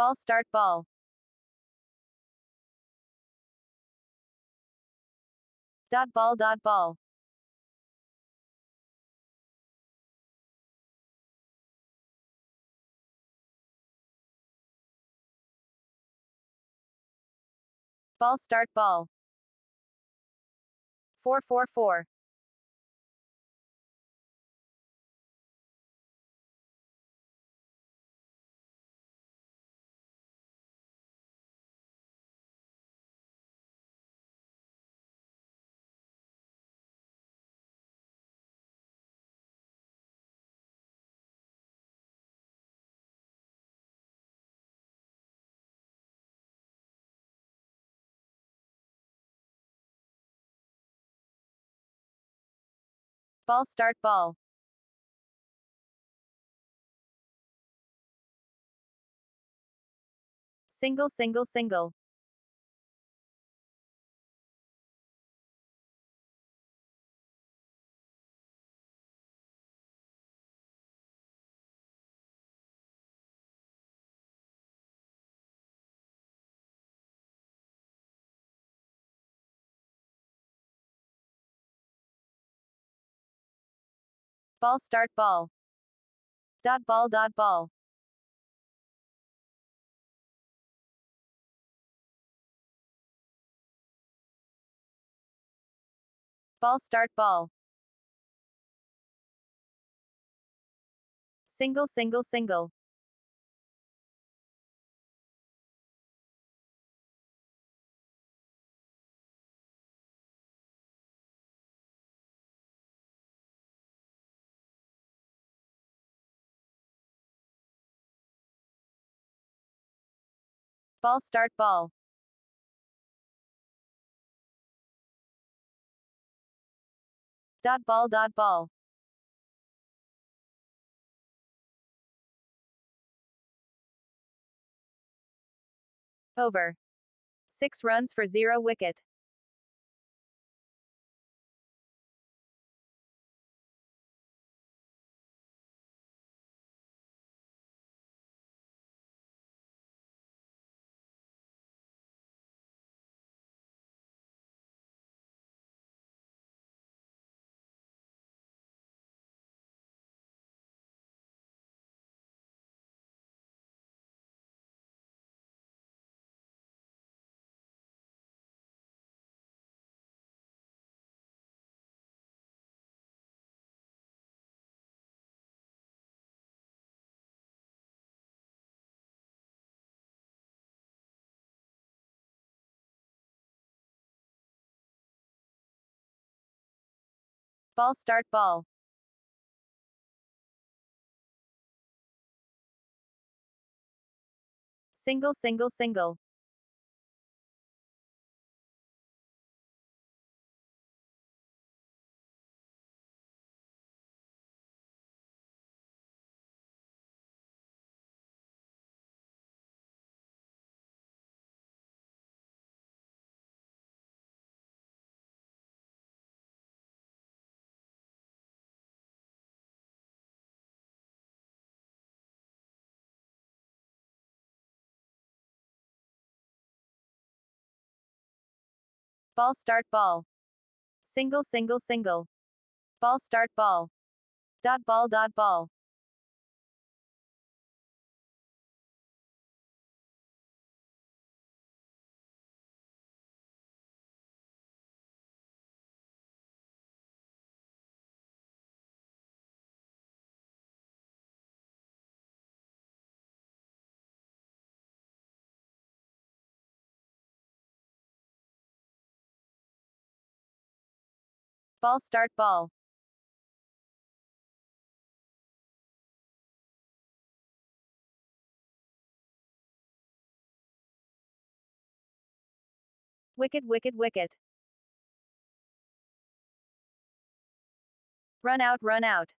Ball start ball. Dot ball dot ball. Ball start ball. 444. Ball start ball. Single single single. Ball start ball. Dot ball dot ball. Ball start ball. Single single single. Ball start ball. Dot ball dot ball. Over. 6 runs for 0 wicket. Ball start ball. Single single single. Ball start ball. Single single single. Ball start ball. Dot ball dot ball. Ball start ball. Wicket wicket wicket. Run out run out.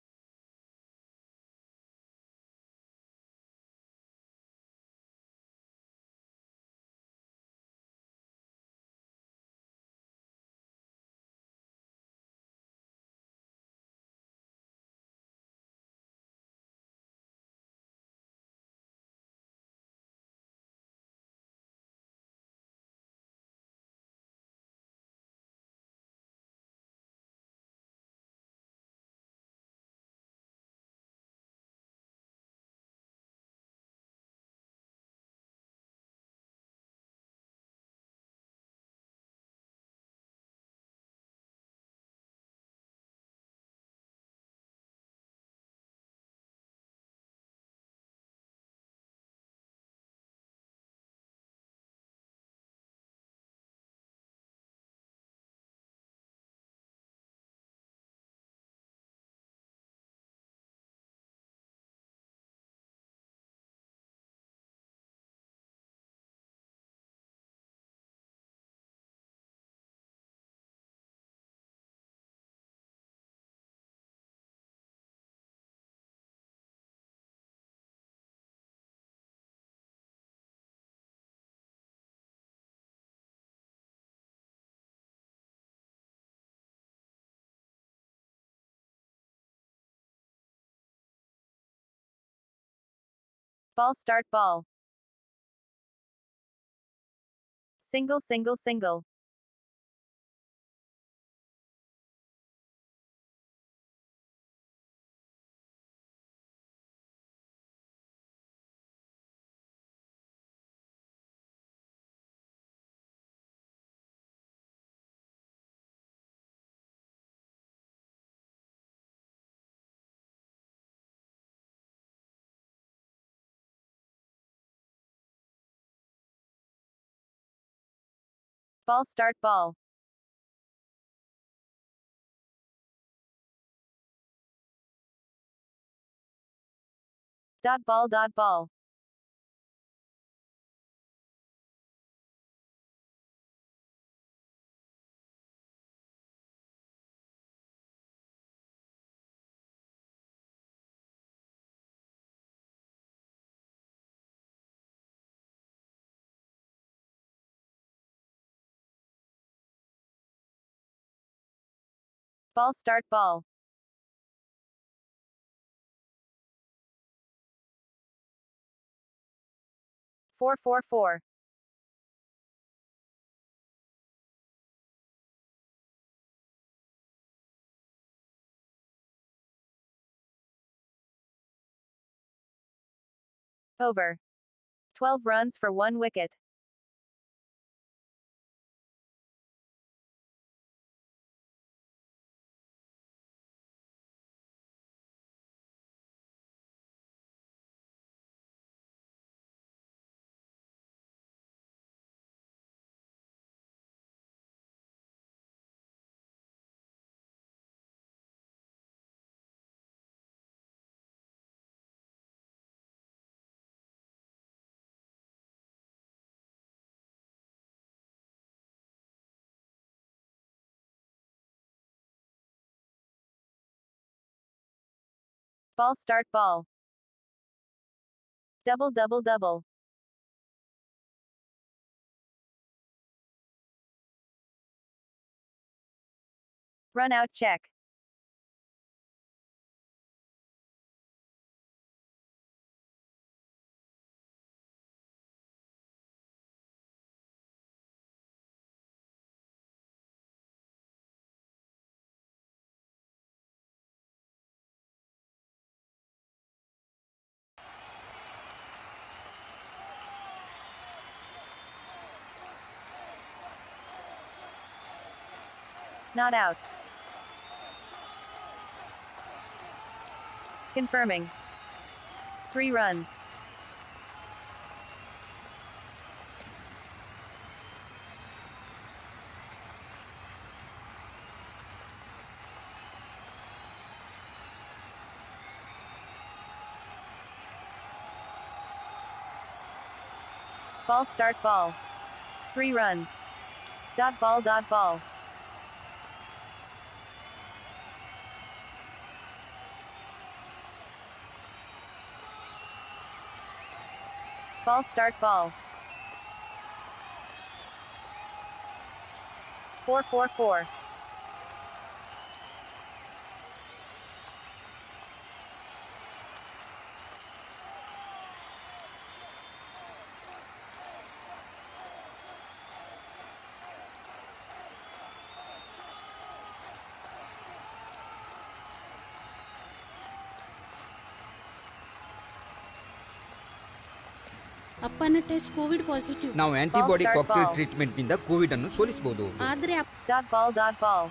Ball start ball. Single single single. Ball start ball. Dot ball dot ball. Ball start ball. Four four four. Over. 12 runs for one wicket. Ball start ball. Double double double. Run out check. Not out. Confirming. Three runs. Ball start ball. Three runs. Dot ball dot ball. Ball start ball. 444. ಅಪ್ಪನ test Covid positive ನಾವು antibody start cocktail ball. ಟ್ರೀಟ್ಮೆಂಟ್ನಿಂದ Covid ಅನ್ನು ಸೋಲಿಸಬಹುದು ಆದ್ರೆ ಅಪ್ಪ Dot ball dot ball.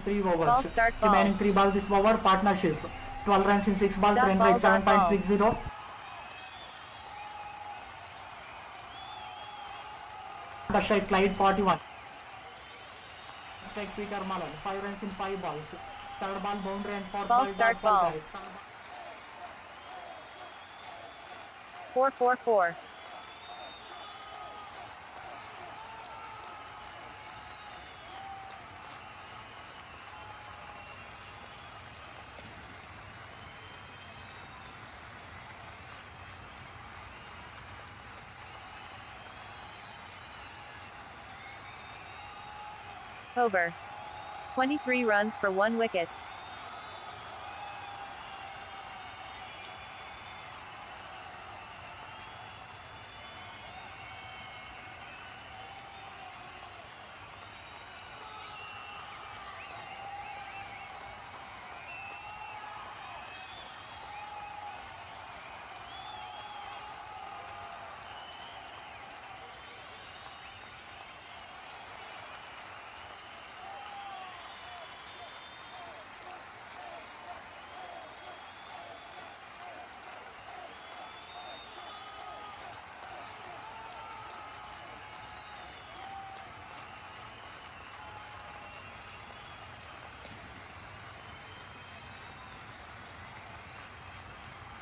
three Ball overs. start ball. Remaining three balls this over partnership. 12 runs in six balls, Dot run ball, rate dot ball. 7.60. Prashai Clyde 41. Strike Pieter Malan, 5 runs in 5 balls. Third ball boundary and four ball, ball start ball. ball. ball. 4 4 4. Over. 23 runs for one wicket.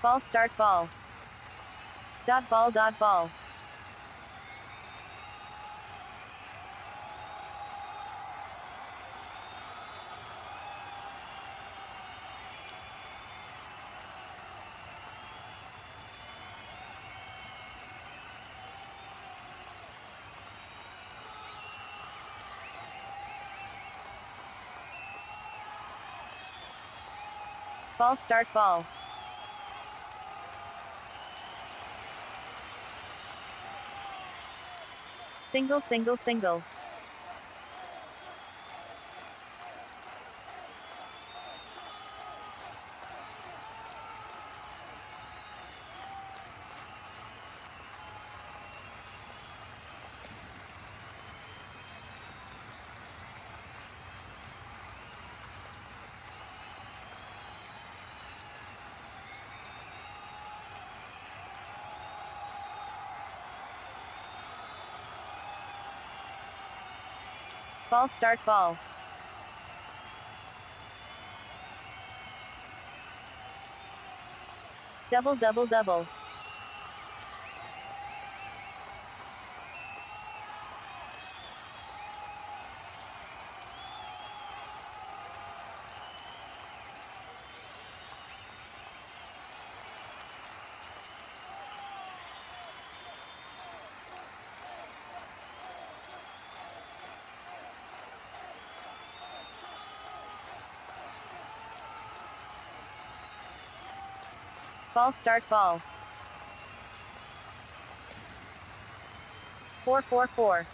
Ball start ball. Dot ball dot ball. Ball start ball. Single single single. Ball start ball. Double double double. Ball start ball. 444.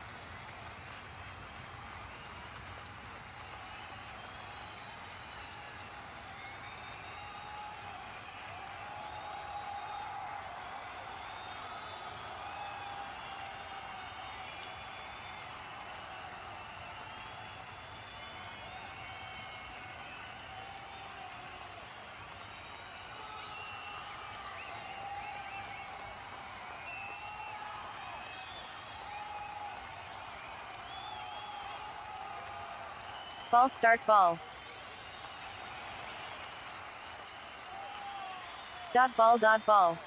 Ball start ball. Dot ball dot ball.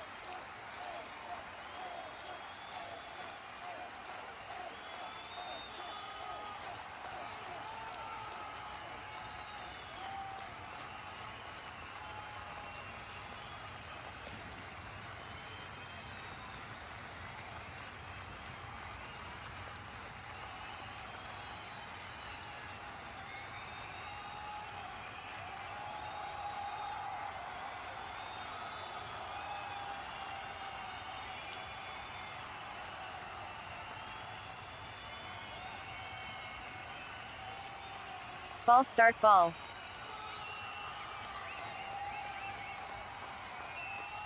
Ball start ball.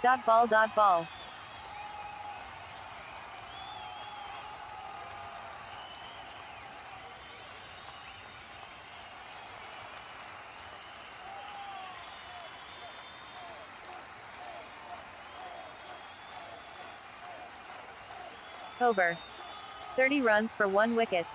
Dot ball dot ball. Over. 30 runs for one wicket.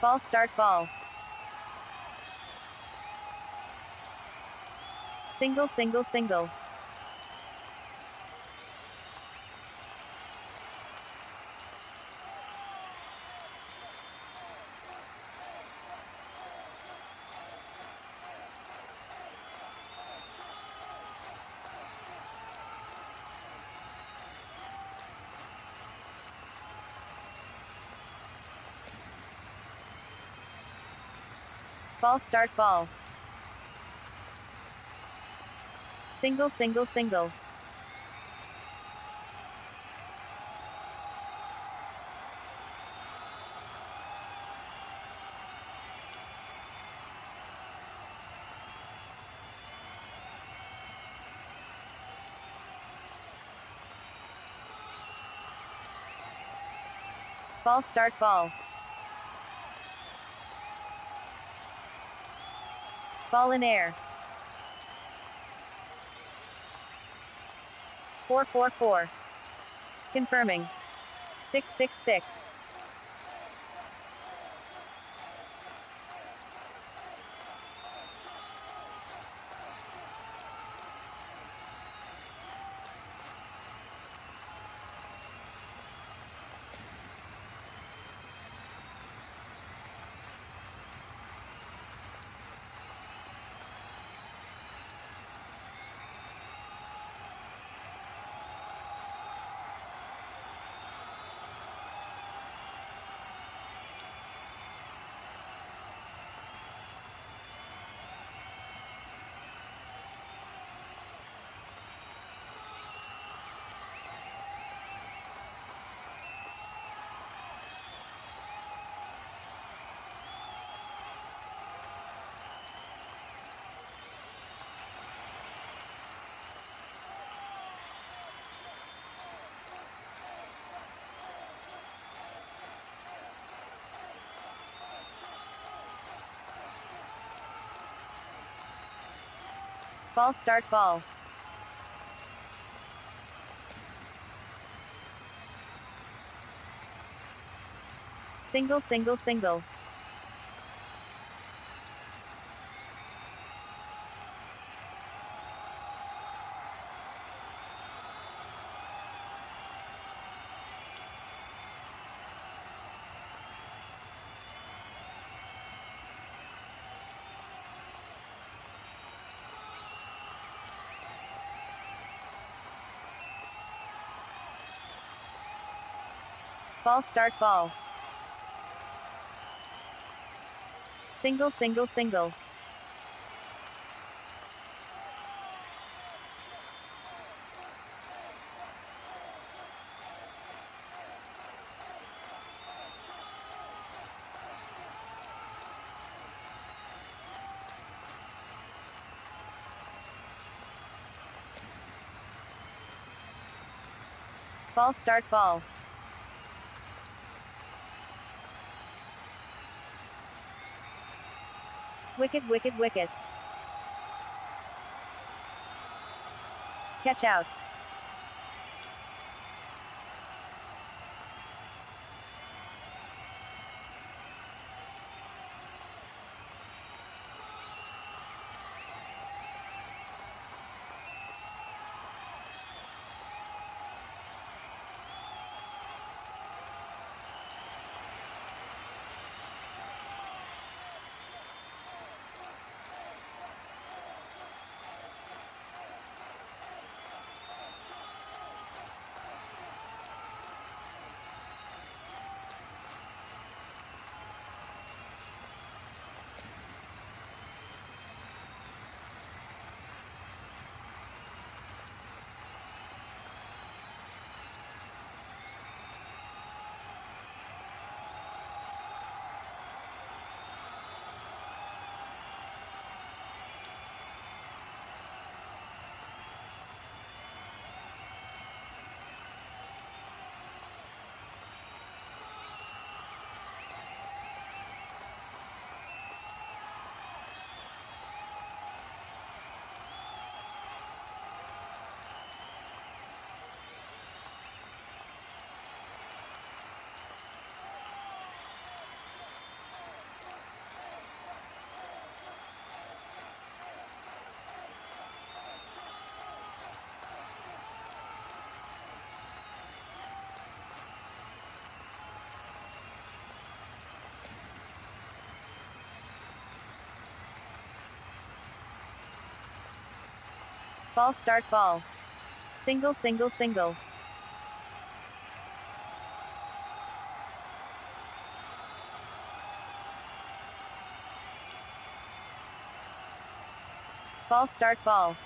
Ball start ball. Single single single. Ball start ball. Single single single. Ball start ball. Ball in air. 444. Confirming. 666. Ball start ball. Single single single. Ball start ball. Single single single. Ball start ball. Wicket wicket wicket. Catch out. Ball start ball. Single single single. Ball start ball.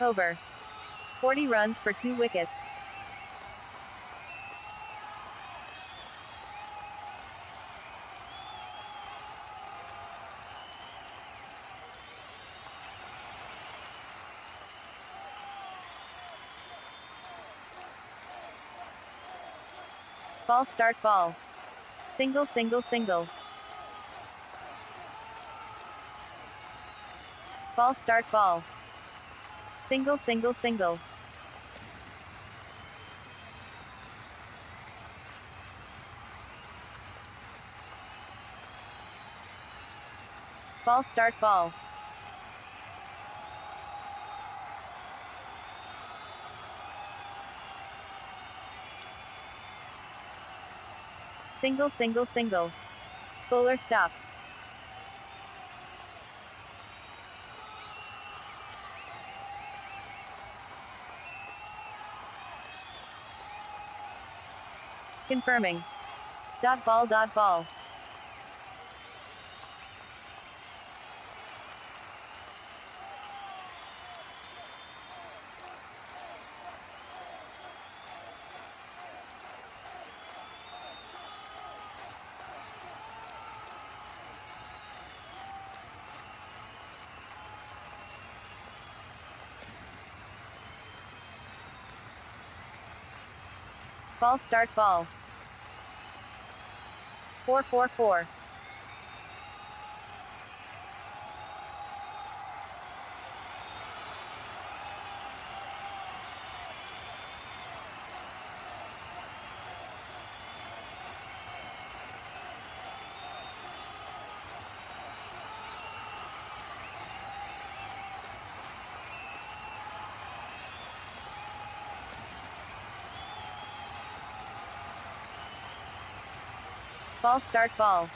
Over. 40 runs for 2 wickets. Ball start ball. Single single single. Ball start ball. Single single single. Ball start ball. Single single single. Bowler stopped. Confirming. Dot ball dot ball. Ball start ball. 444. Ball start ball.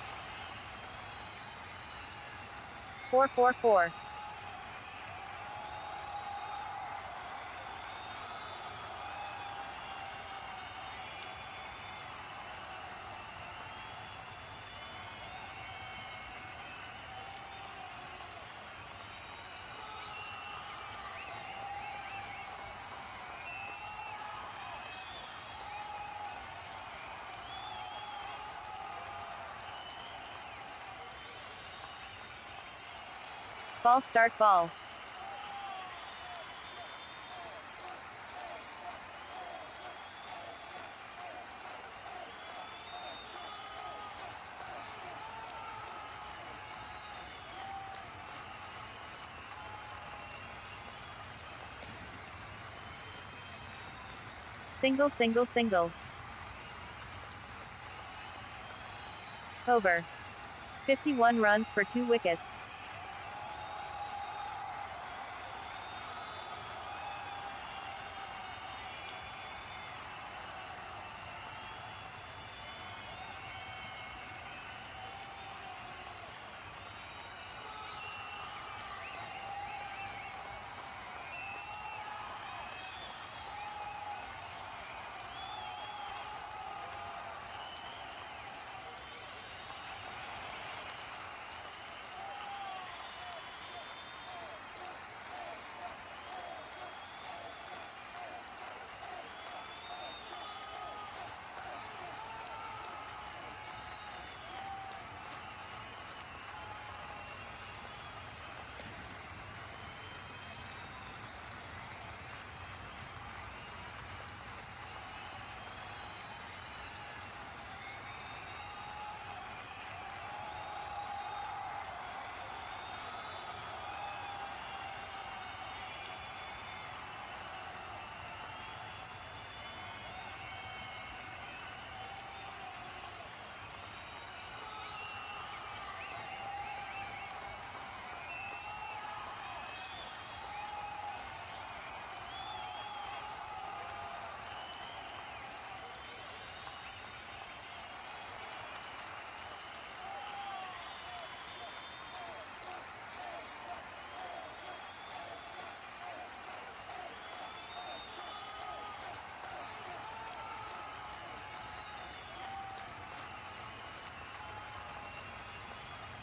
444. Ball start ball. Single single single. Over. 51 runs for 2 wickets.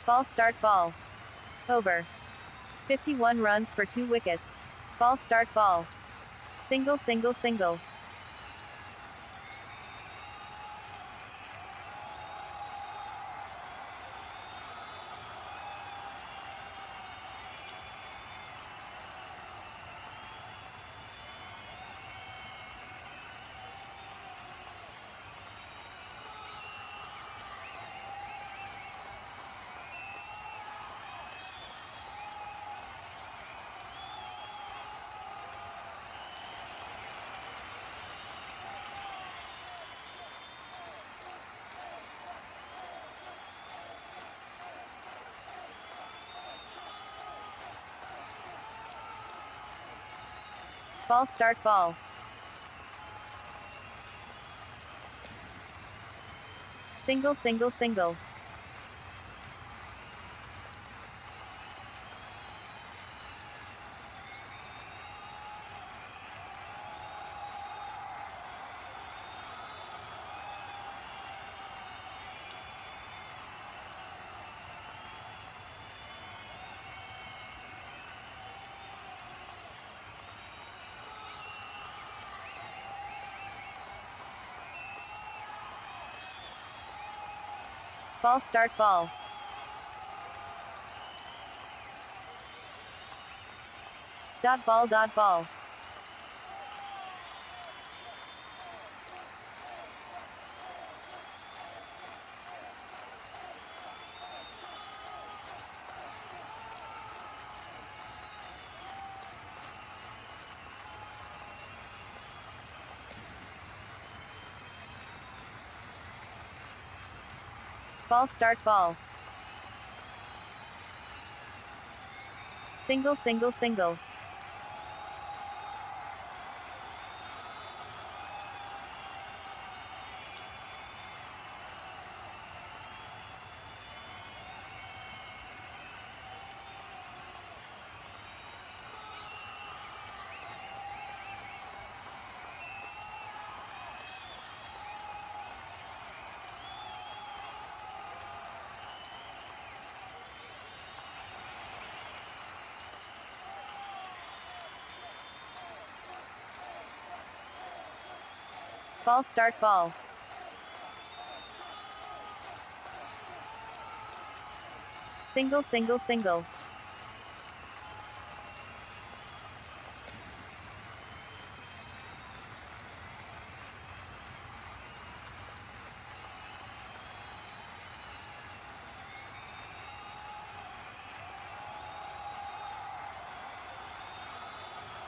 Ball start ball. Over. 51 runs for 2 wickets. Ball start ball. Single single single. Ball start ball. Single single single. Ball start ball. Dot ball dot ball. Ball start ball. Single single single. Ball start ball. Single single single.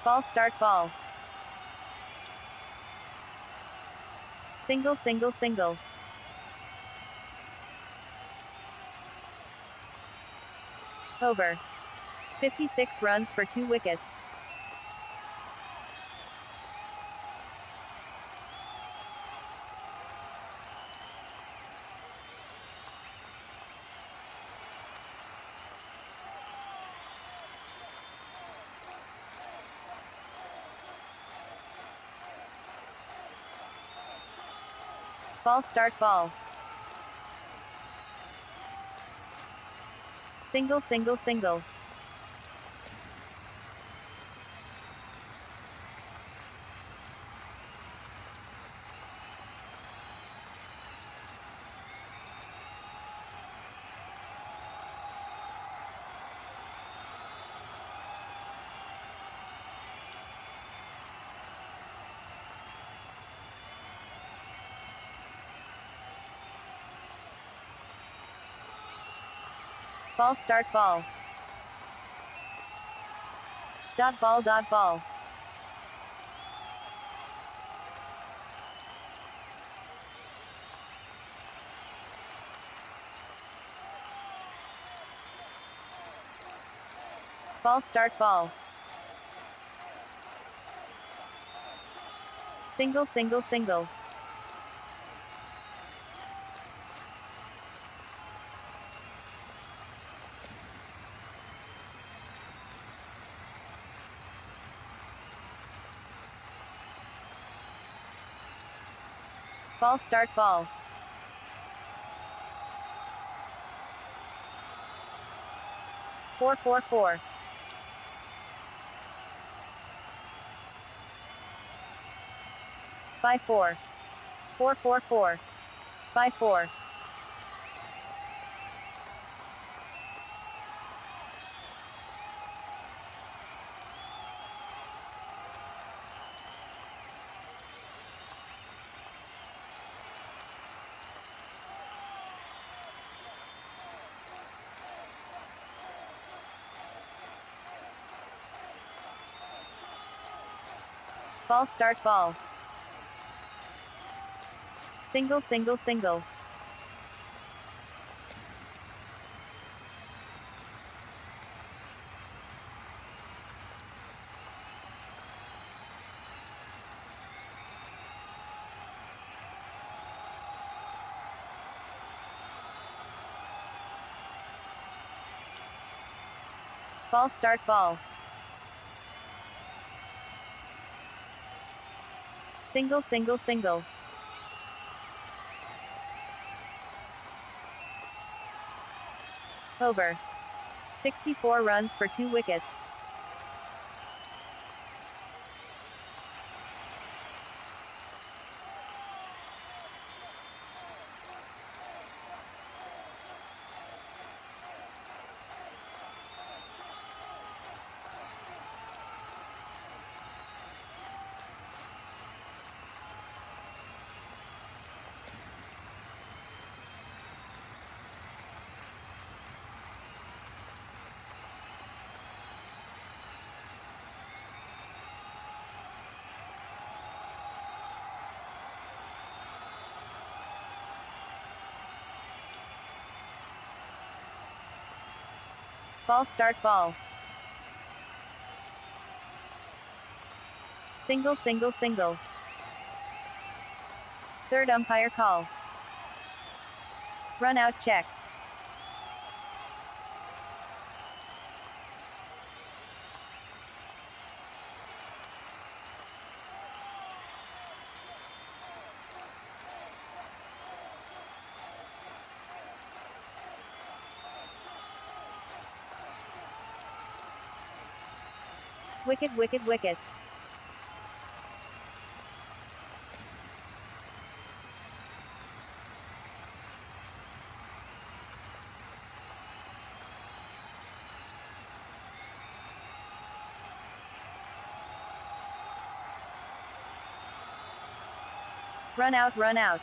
Ball start ball. Single single single. Over. 56 runs for 2 wickets. Ball start ball. Single single single. Ball start ball. Dot ball dot ball. Ball start ball. Single single single. Ball start ball. Four four four. Five four. Four four four. Five four. Ball start ball. Single single single. Ball start ball. Single single single. Over. 64 runs for 2 wickets. Ball start ball. Single single single. Third umpire call. Run out check. Wicket wicket wicket. Run out run out.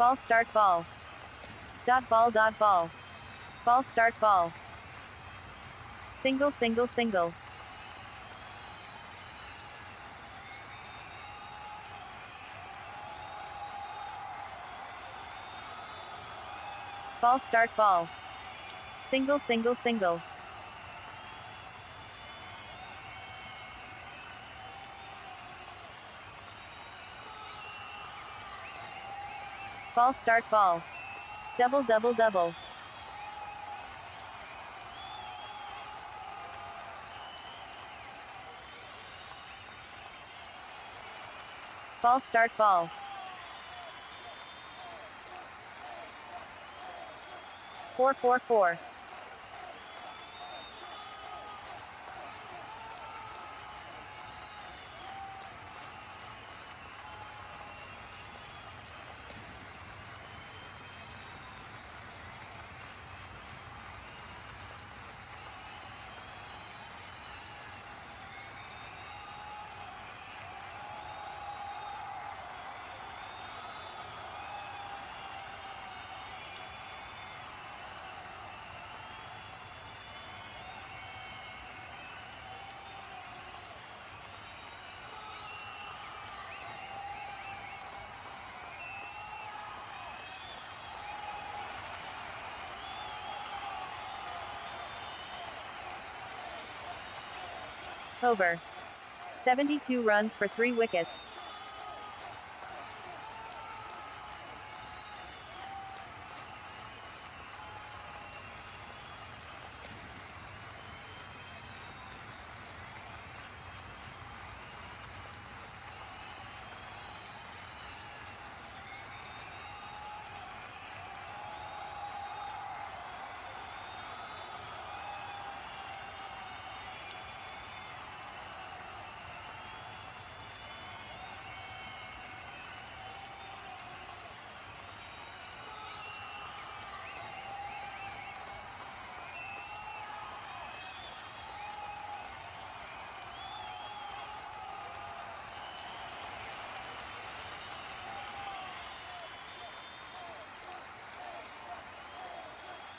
Ball start ball. Dot ball dot ball. Ball start ball. Single single single. Ball start ball. Single single single. Ball start ball. Double double double. Ball start ball. Four four four. Over. 72 runs for 3 wickets.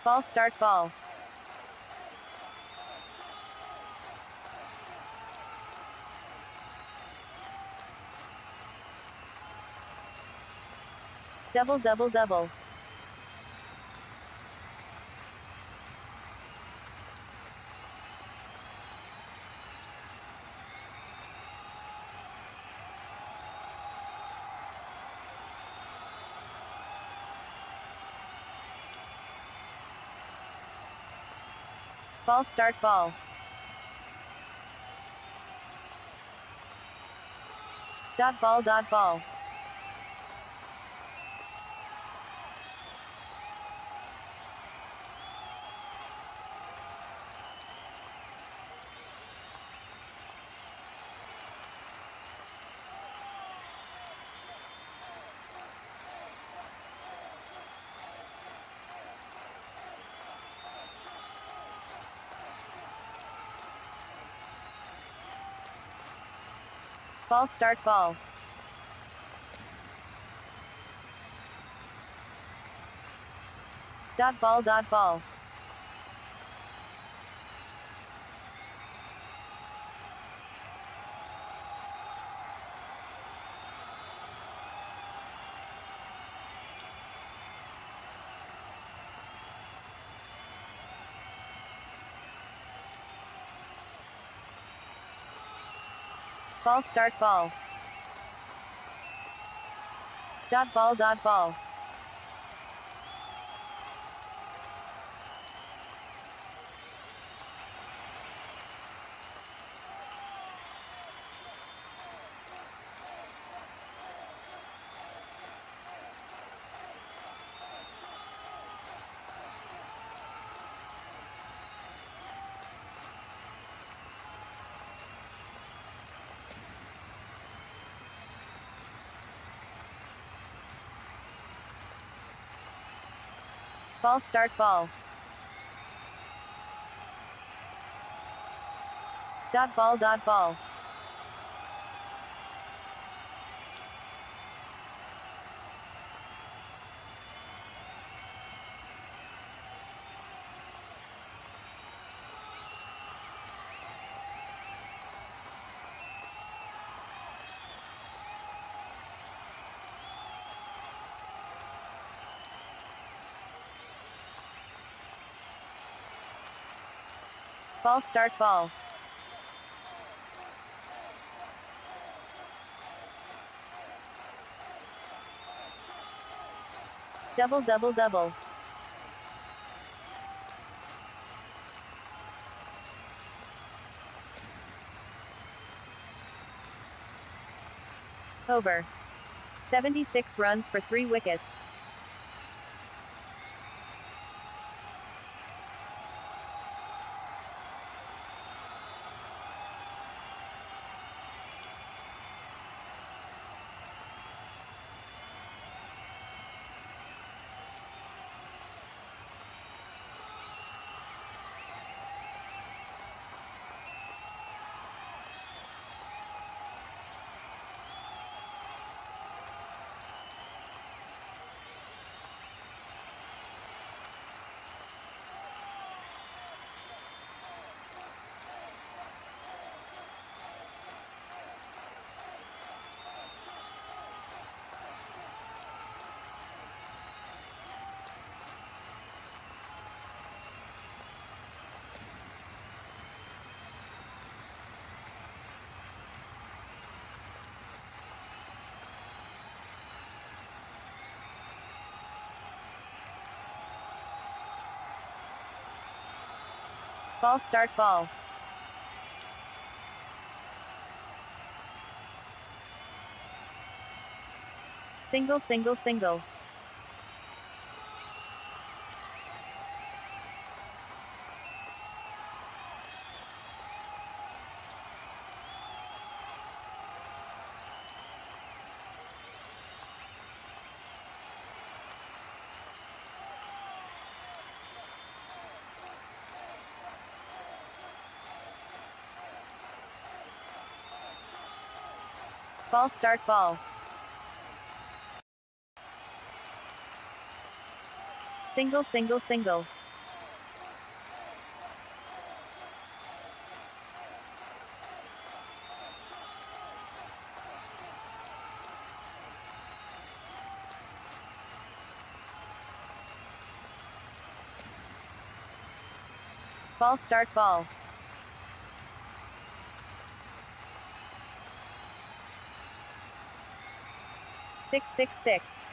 Ball start ball. Double double double. Ball start ball. Dot ball dot ball. Ball start ball. Dot ball dot ball. Ball start ball. Dot ball dot ball. Ball start ball. Dot ball dot ball. Ball start ball. Double double double. Over. 76 runs for 3 wickets. Ball start ball. Single single single. Ball start ball. Single single single. Ball start ball. 666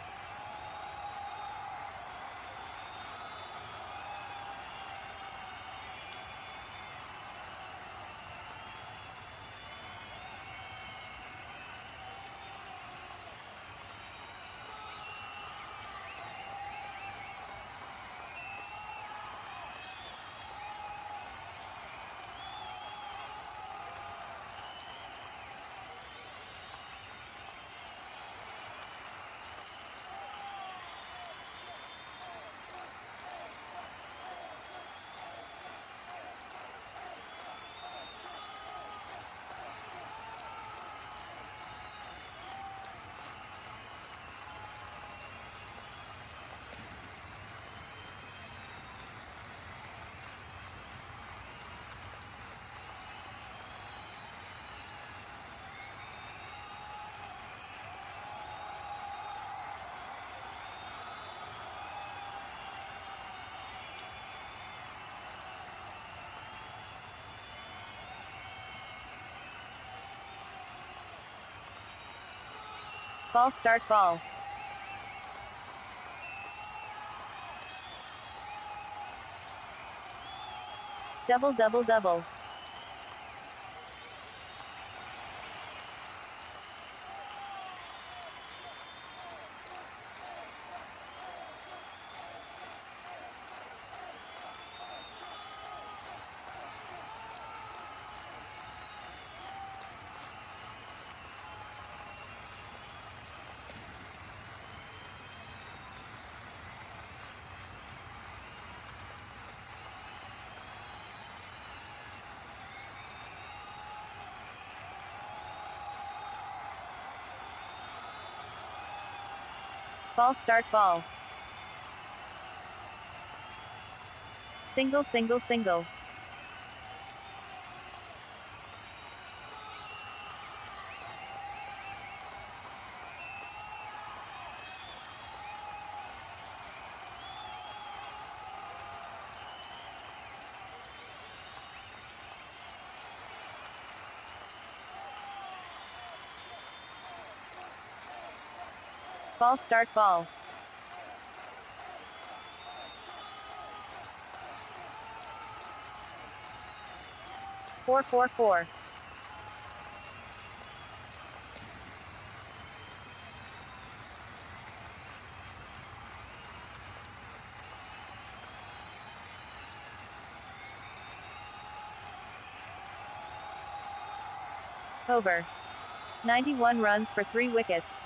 Ball start ball. Double double double. Ball start ball. Single single single. Ball start ball. Four four four. Over. 91 runs for 3 wickets.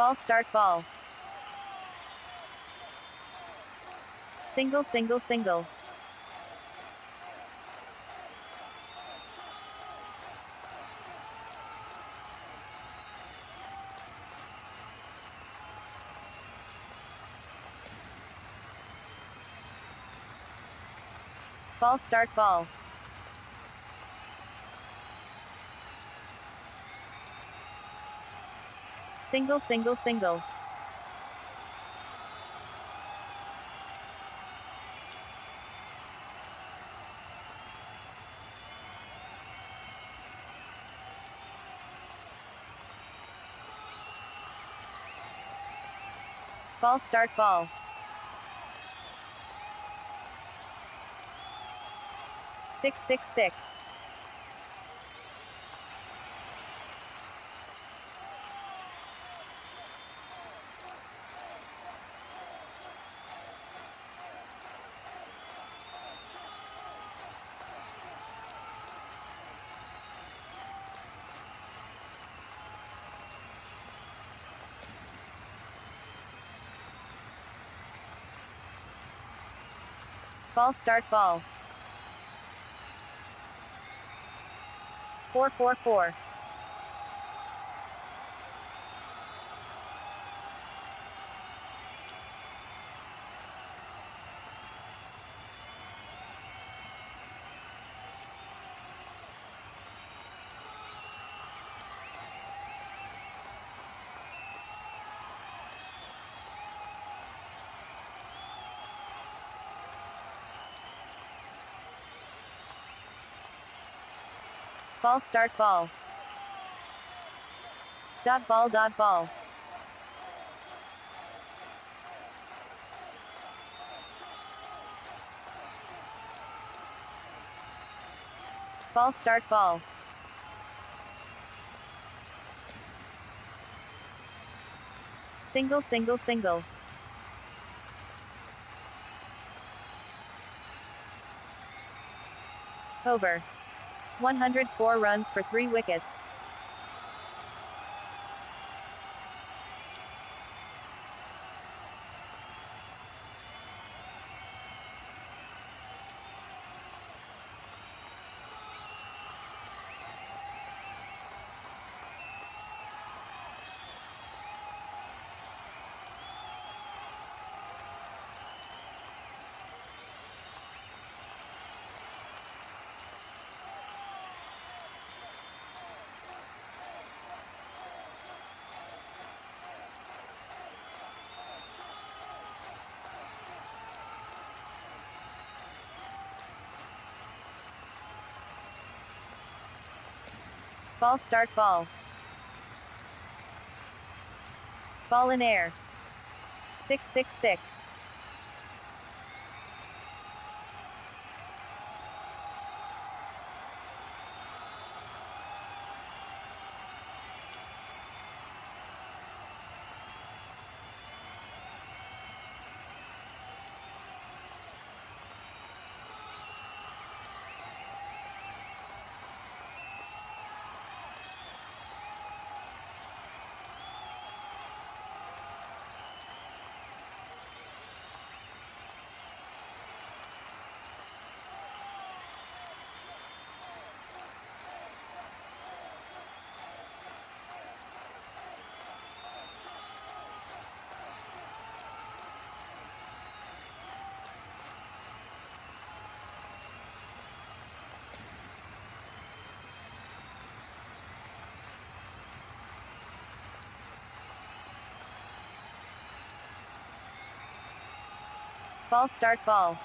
Ball start ball. Single single single. Ball start ball. Single single single. Ball start ball. Six six six. Ball start ball. 444. Ball start ball. Dot ball dot ball. Ball start ball. Single single single. Over. 104 runs for 3 wickets. Ball start ball. Ball in air. 666. Ball start ball.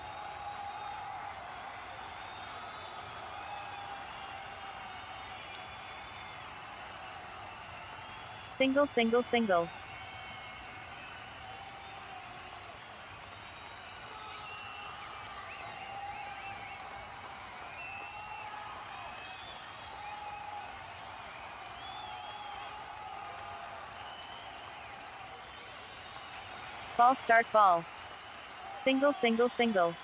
Single single single. Ball start ball. Single single single.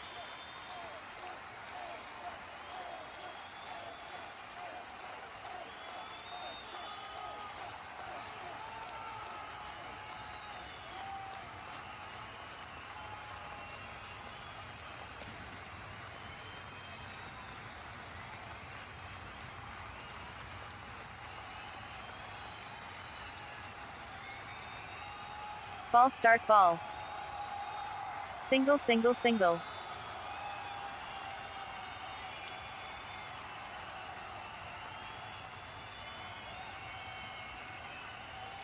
Ball start ball. Single single single.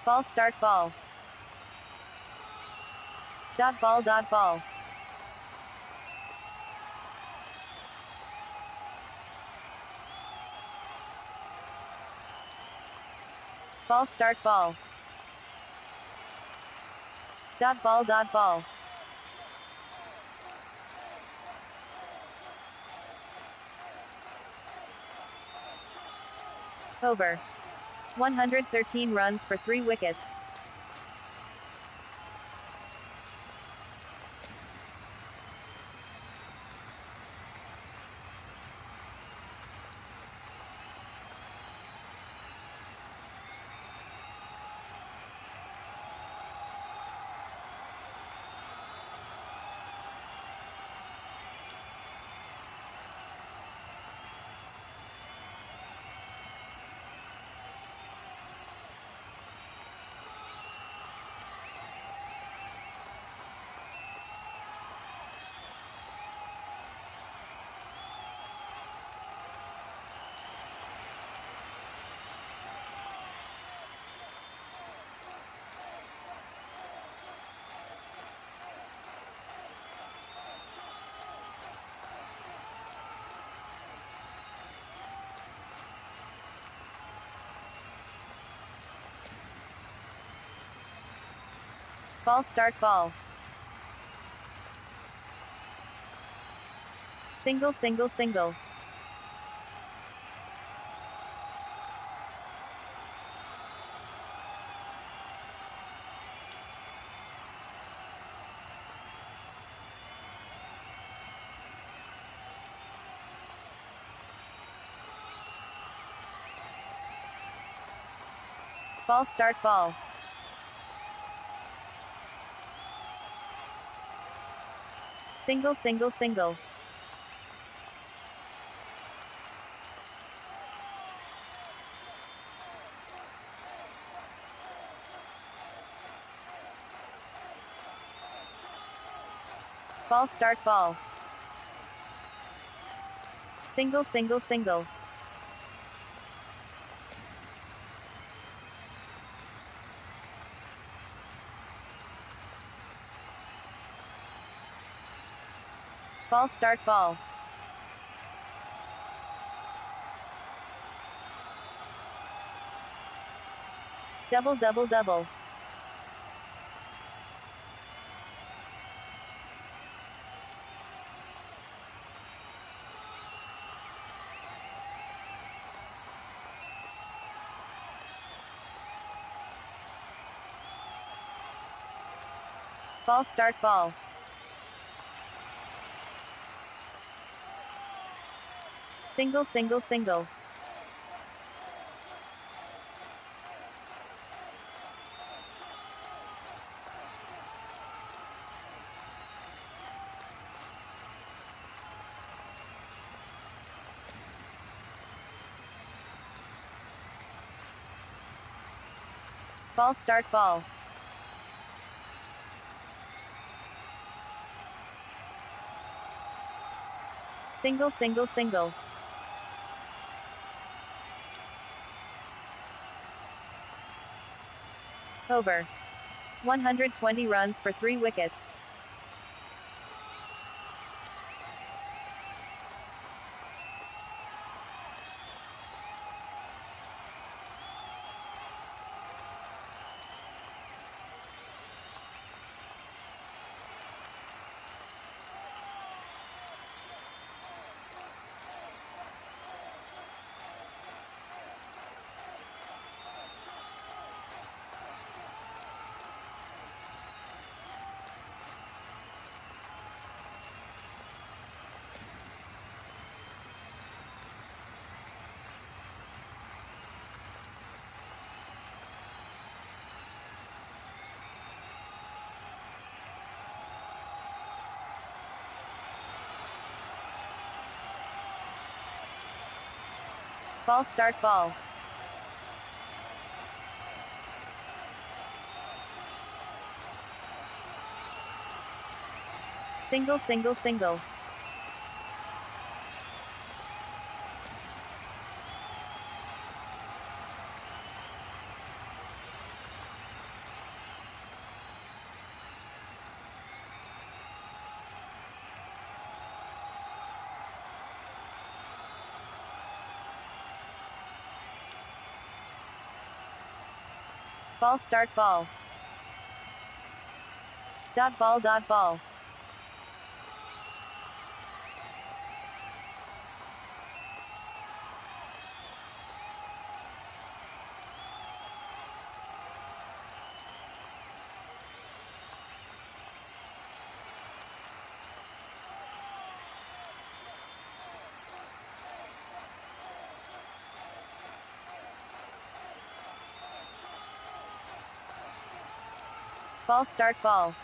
Ball start ball. Dot ball dot ball. Ball start ball. Dot ball dot ball. Over. 113 runs for 3 wickets. Ball start ball. Single single single. Ball start ball. Single single single. Ball start ball. Single single single. Ball start ball. Double double double. Ball start ball. Single single single. Ball start ball. Single single single. Over. 120 runs for 3 wickets. Ball start ball. Single single single. Ball start ball. Dot ball dot ball. Ball start ball.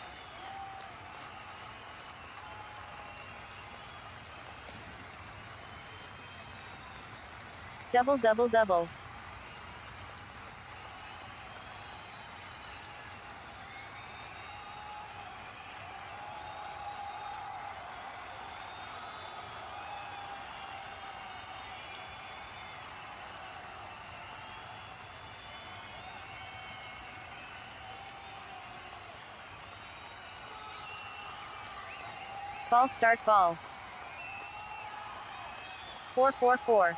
Double double double. Ball start ball. 444.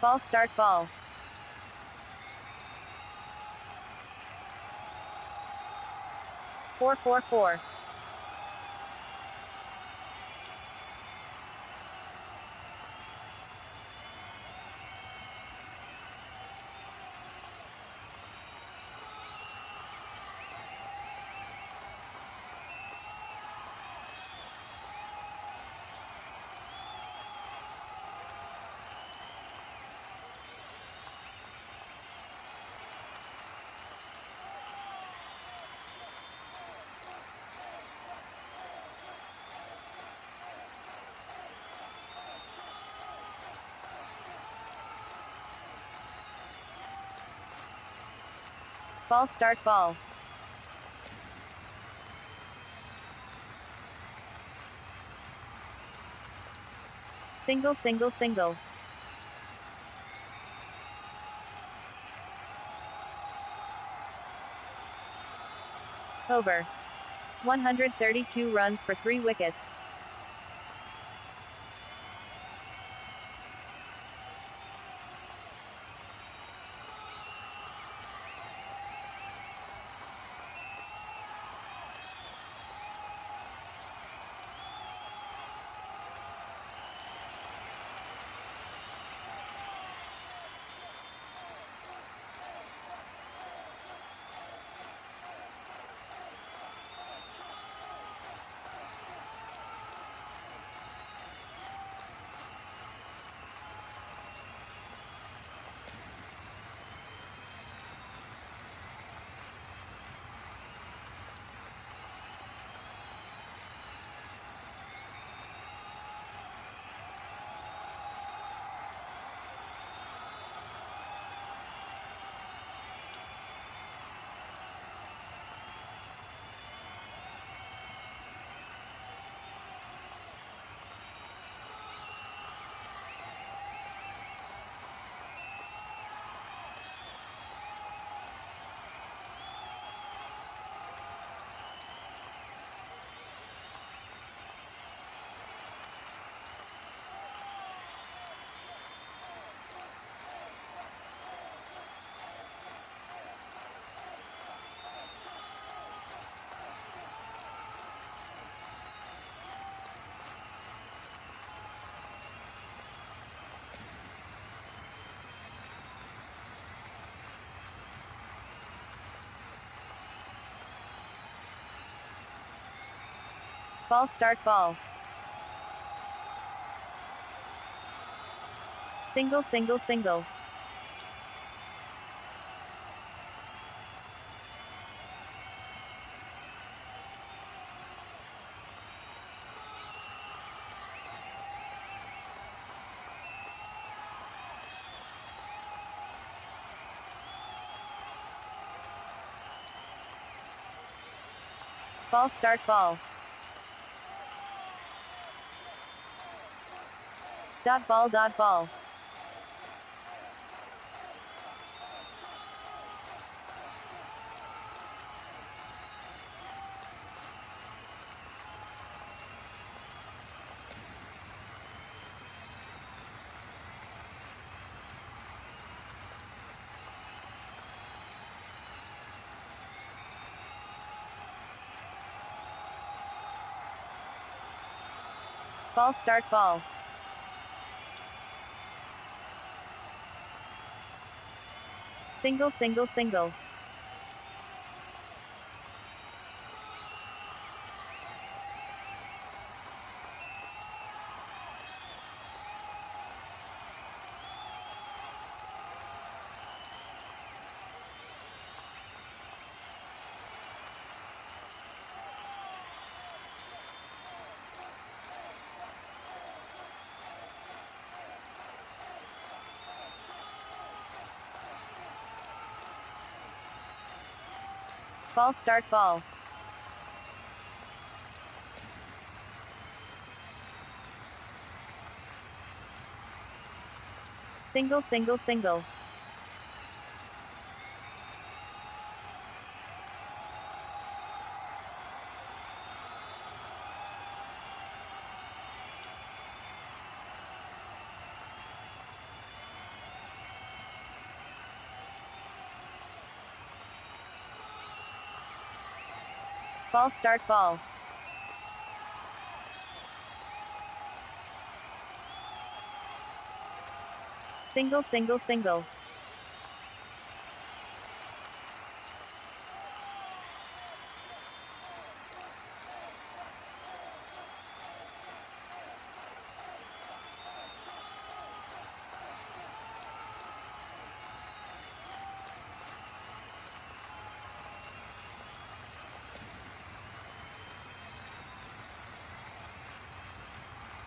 Ball start ball. Four four four. Ball start ball. Single single single. Over. 132 runs for 3 wickets. Ball start ball. Single single single. Ball start ball. Dot ball dot ball. Ball start ball. Single single single. Ball start ball. Single single single. Ball start ball. Single single single.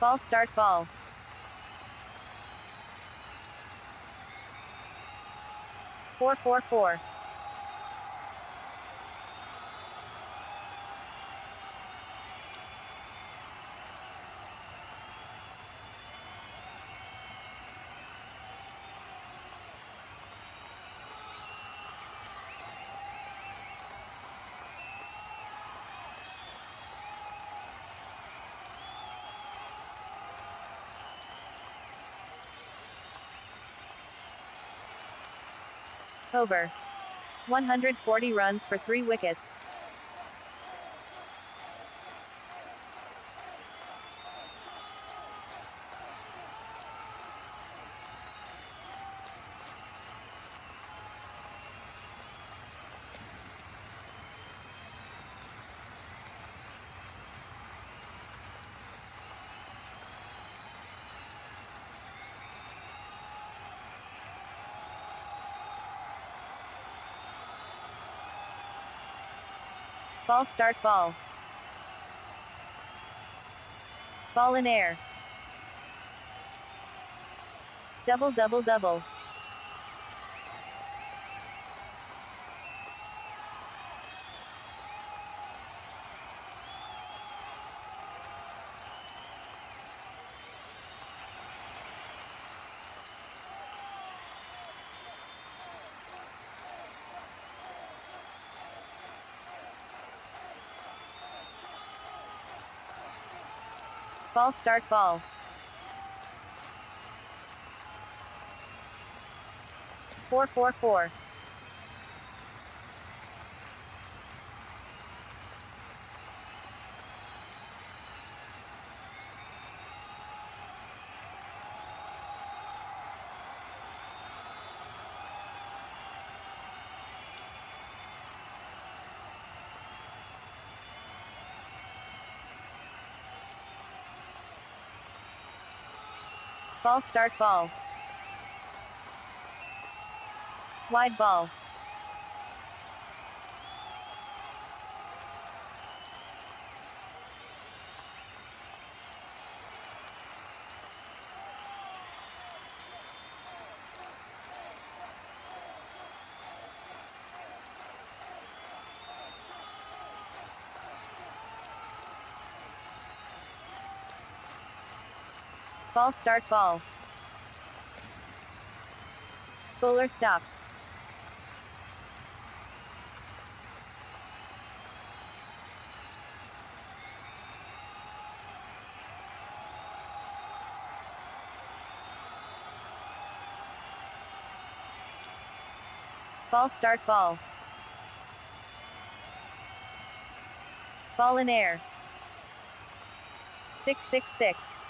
Ball start ball. Four four four. Over. 140 runs for 3 wickets. Ball start ball. Ball in air. Double double double. Ball start ball. Four four four. Ball start ball. Wide ball. Ball start ball. Bowler stopped. Ball start ball. Ball in air. 666.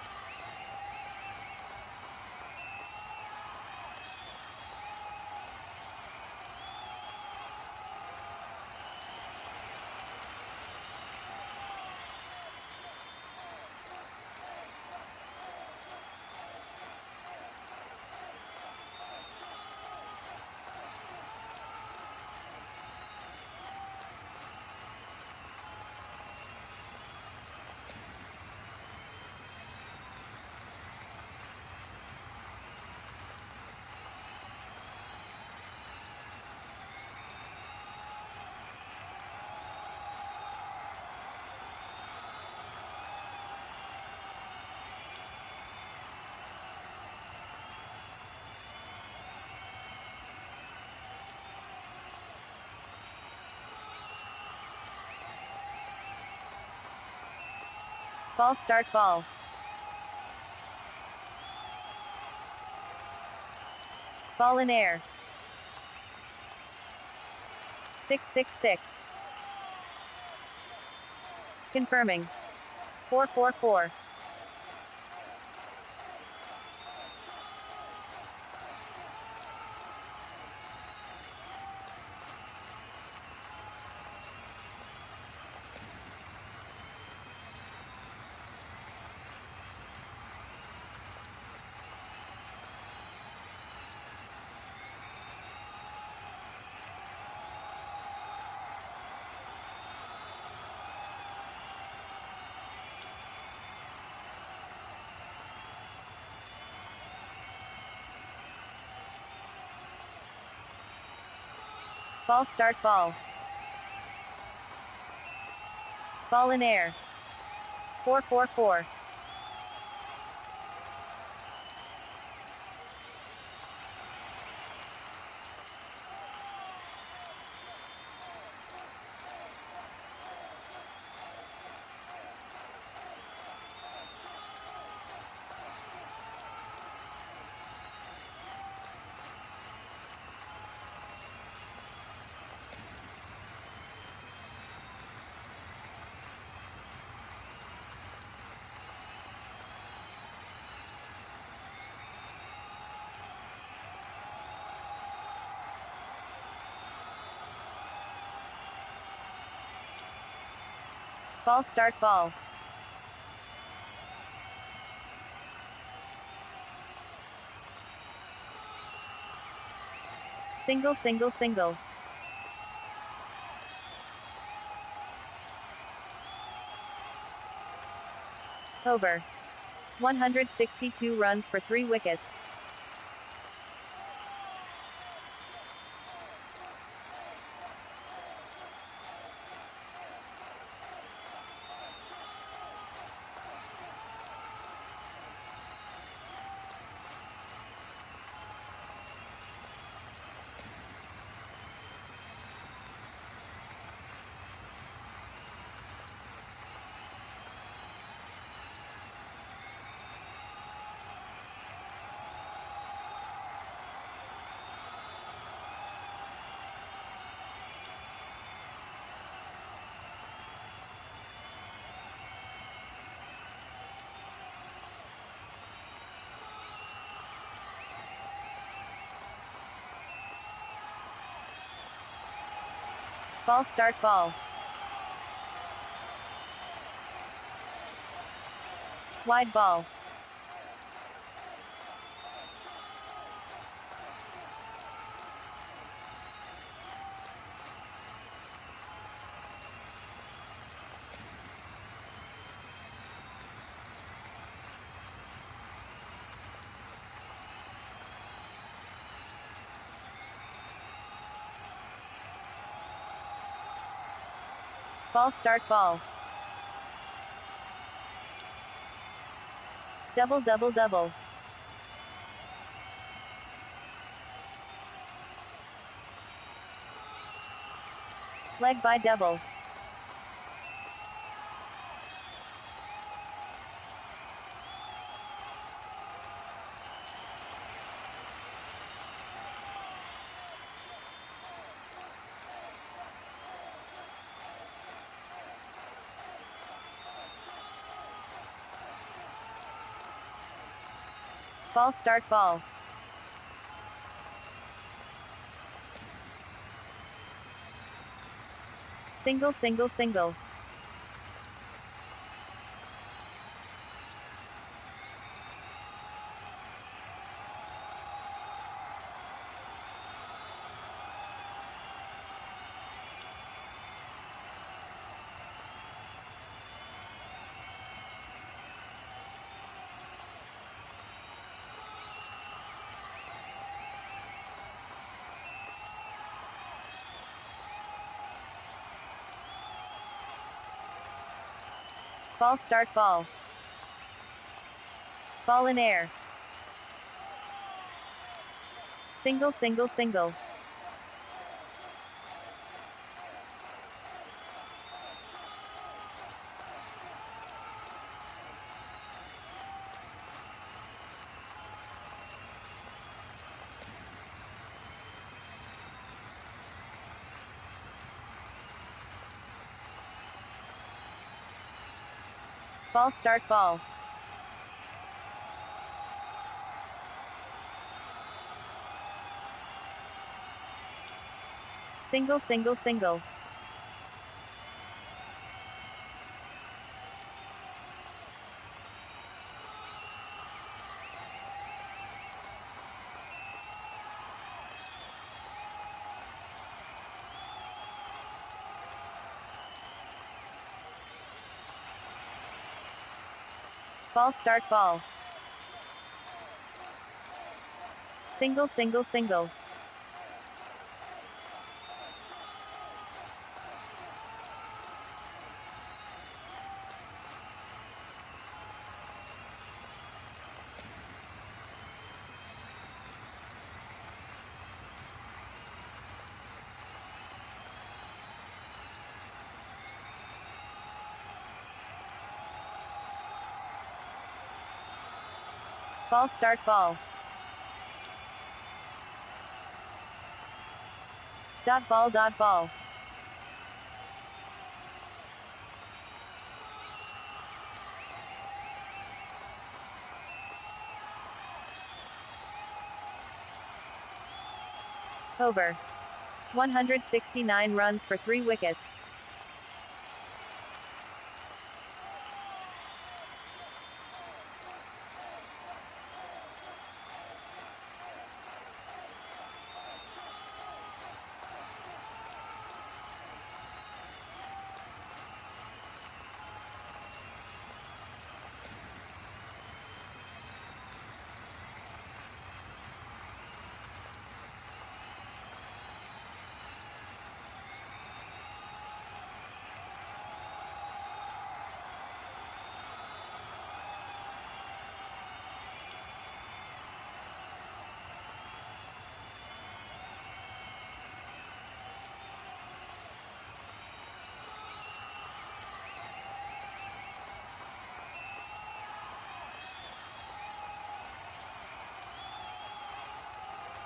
Ball start ball. Ball in air. 666. Confirming. 444. Ball start ball. Ball in air. 444. Ball start ball. Single single single. Over. 162 runs for 3 wickets. Ball start ball. Wide ball. Ball start ball. Double double double. Leg bye double. Ball start ball. Single single single. Ball start ball. Ball in air. Single single single. Ball start ball. Single single single. Ball start ball. Single single single. Ball start ball. Dot ball dot ball. Over. 169 runs for 3 wickets.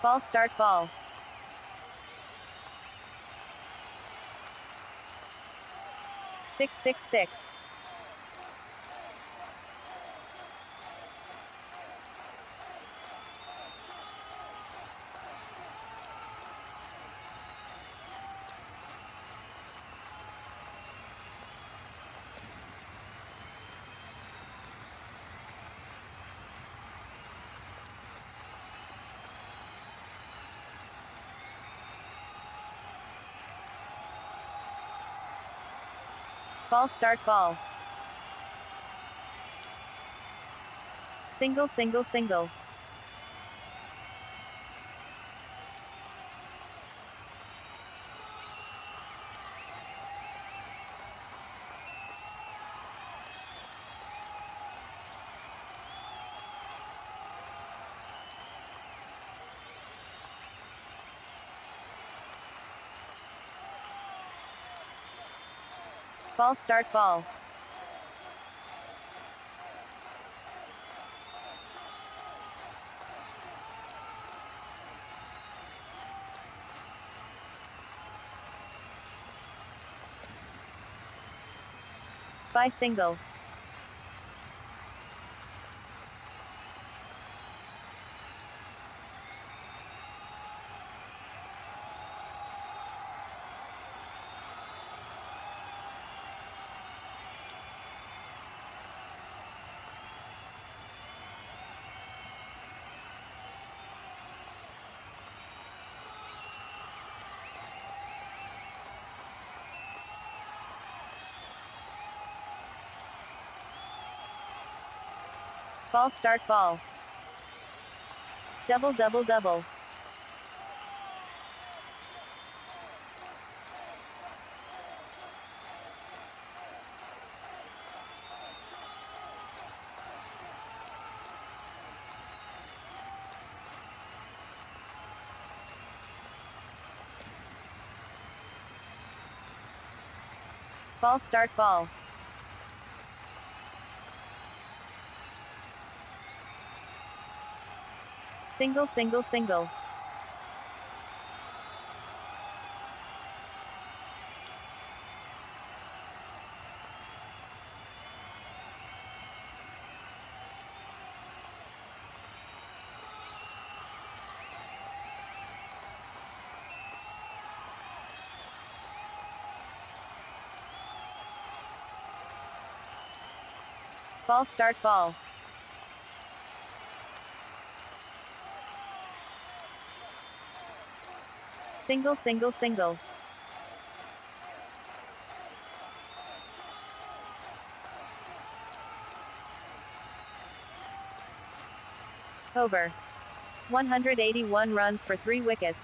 Ball start ball. Six six six. Ball start ball. Single single single. Ball start ball. Bye single. Ball start ball. Double double double. Ball start ball. Single single single. Ball start ball. Single single single. Over. 181 runs for 3 wickets.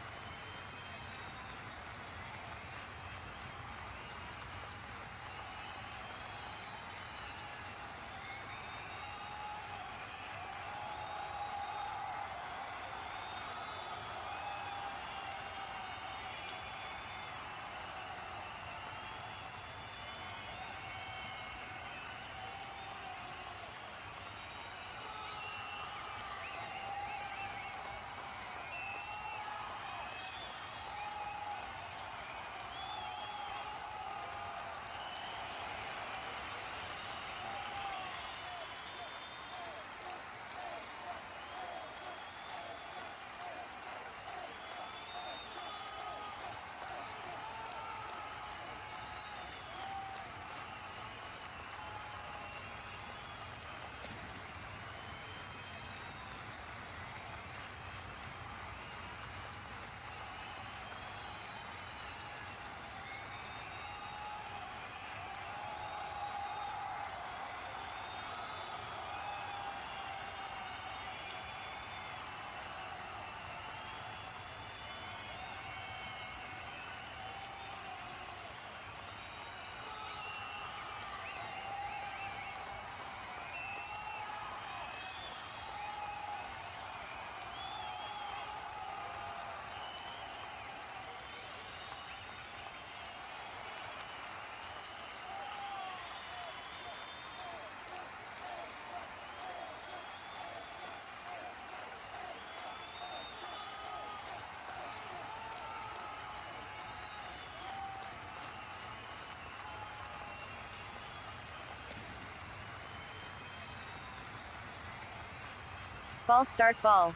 Ball start ball.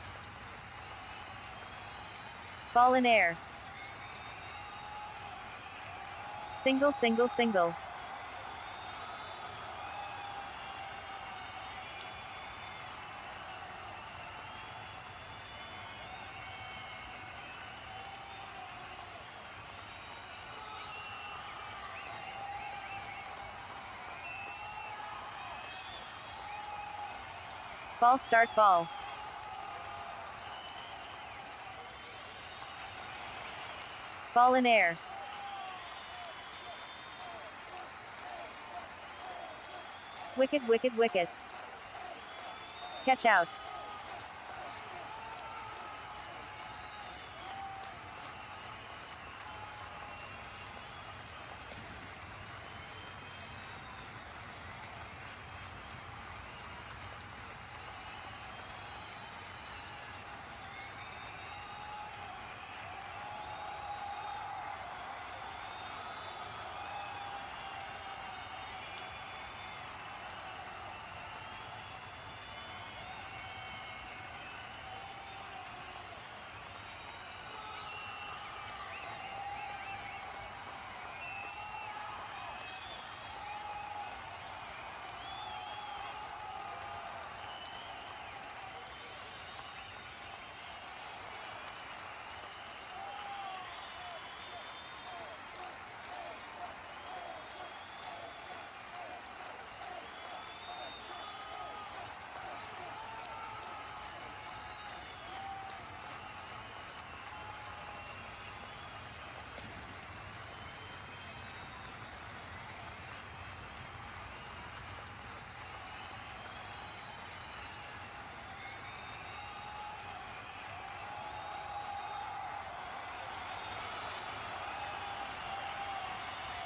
Ball in air. Single single single. Ball start ball. Ball in air. Wicket wicket wicket. Catch out.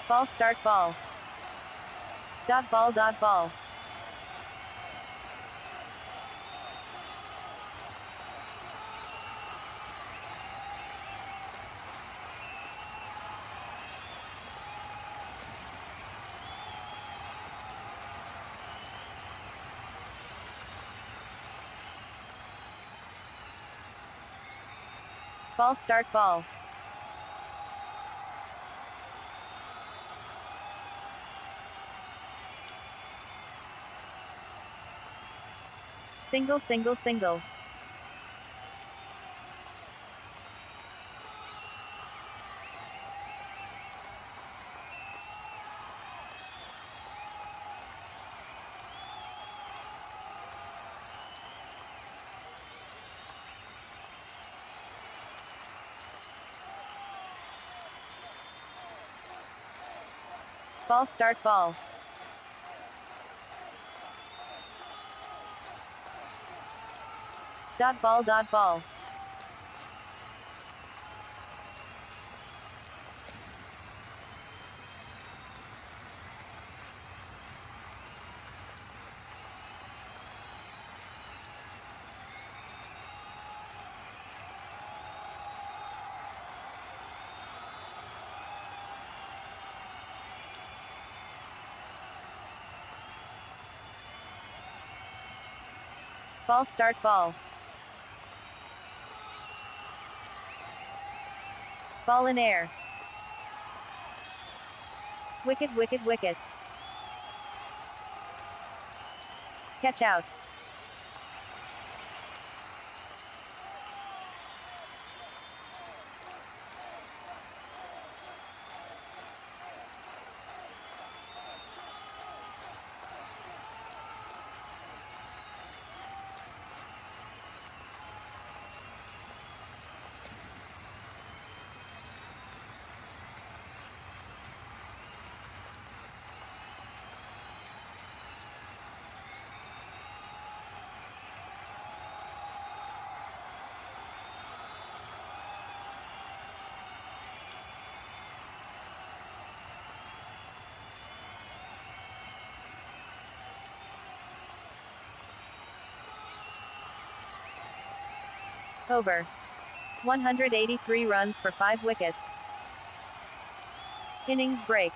Ball start ball. Dot ball dot ball. Ball start ball. Single single single. Ball start ball. Dot ball dot ball. Ball start ball. Ball in air. Wicket wicket wicket. Catch out. Over. 183 runs for 5 wickets. Innings break.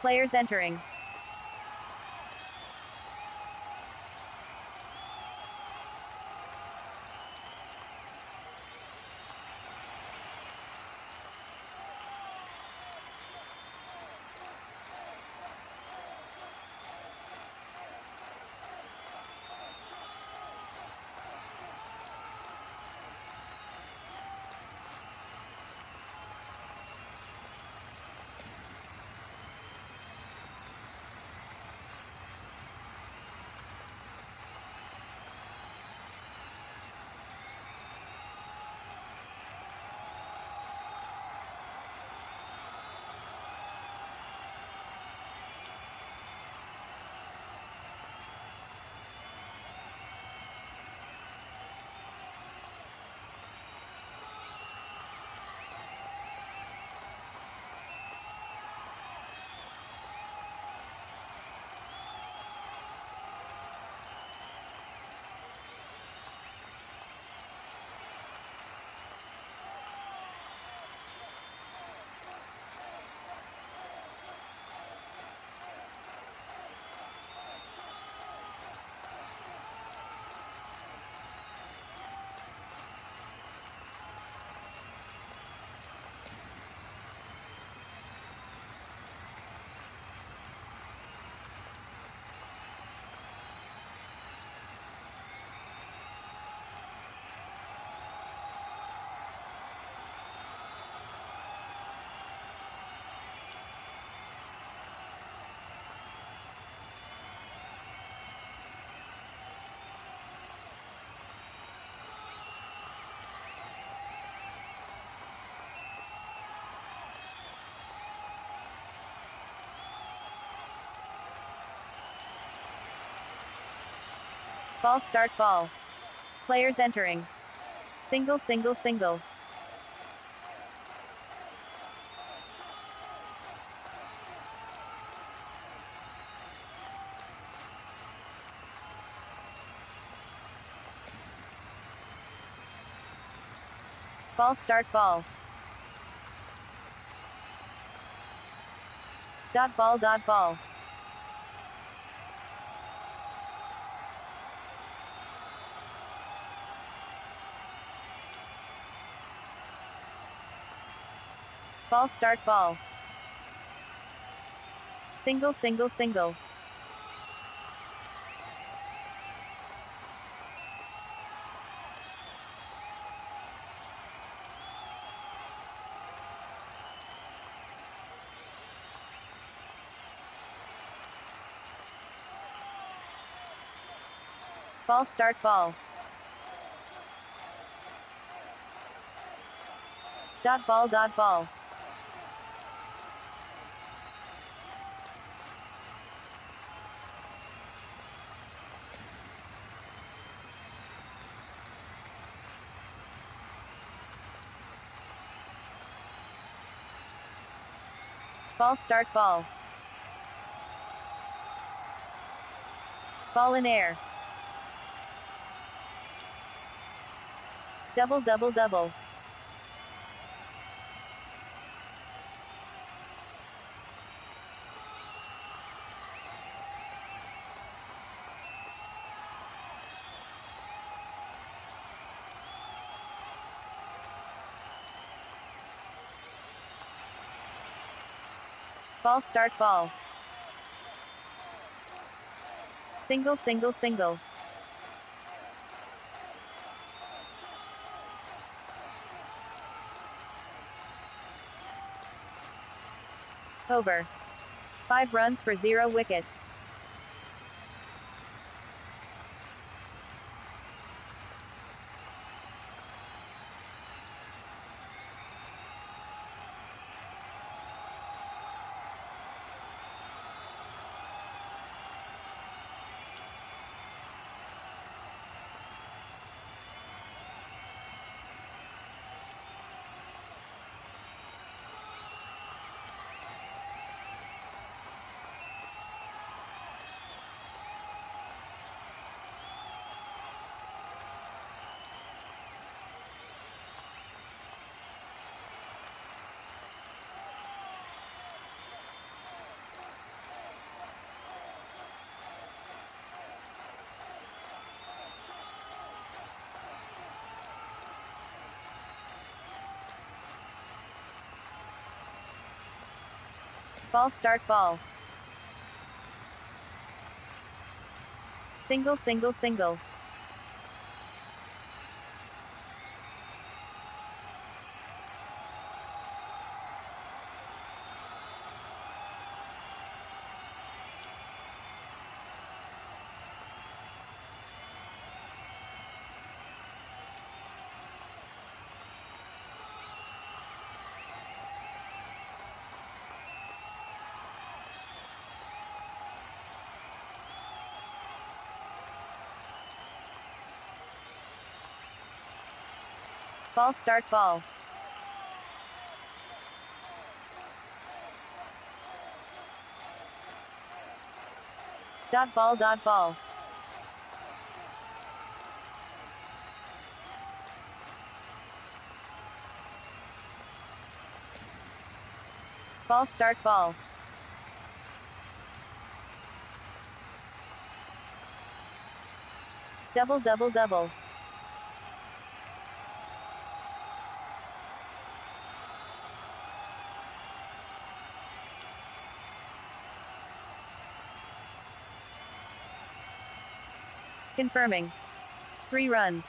Players entering. Ball start ball. Players entering. Single single single. Ball start ball. Dot ball dot ball. Ball start ball. Single single single. Ball start ball. Dot ball dot ball. Ball start ball. Ball in air. Double double double. Ball start ball. Single single single. Over. 5 runs for 0 wicket. Ball start ball. Single single single. Ball start ball. Dot ball dot ball. Ball start ball. Double double double. Confirming. Three runs.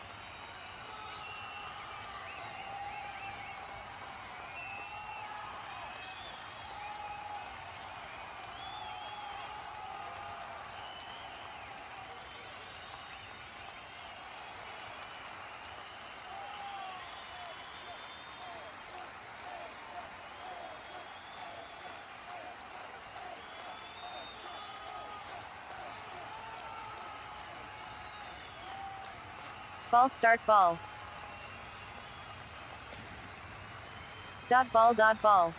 Ball start ball. Dot ball dot ball.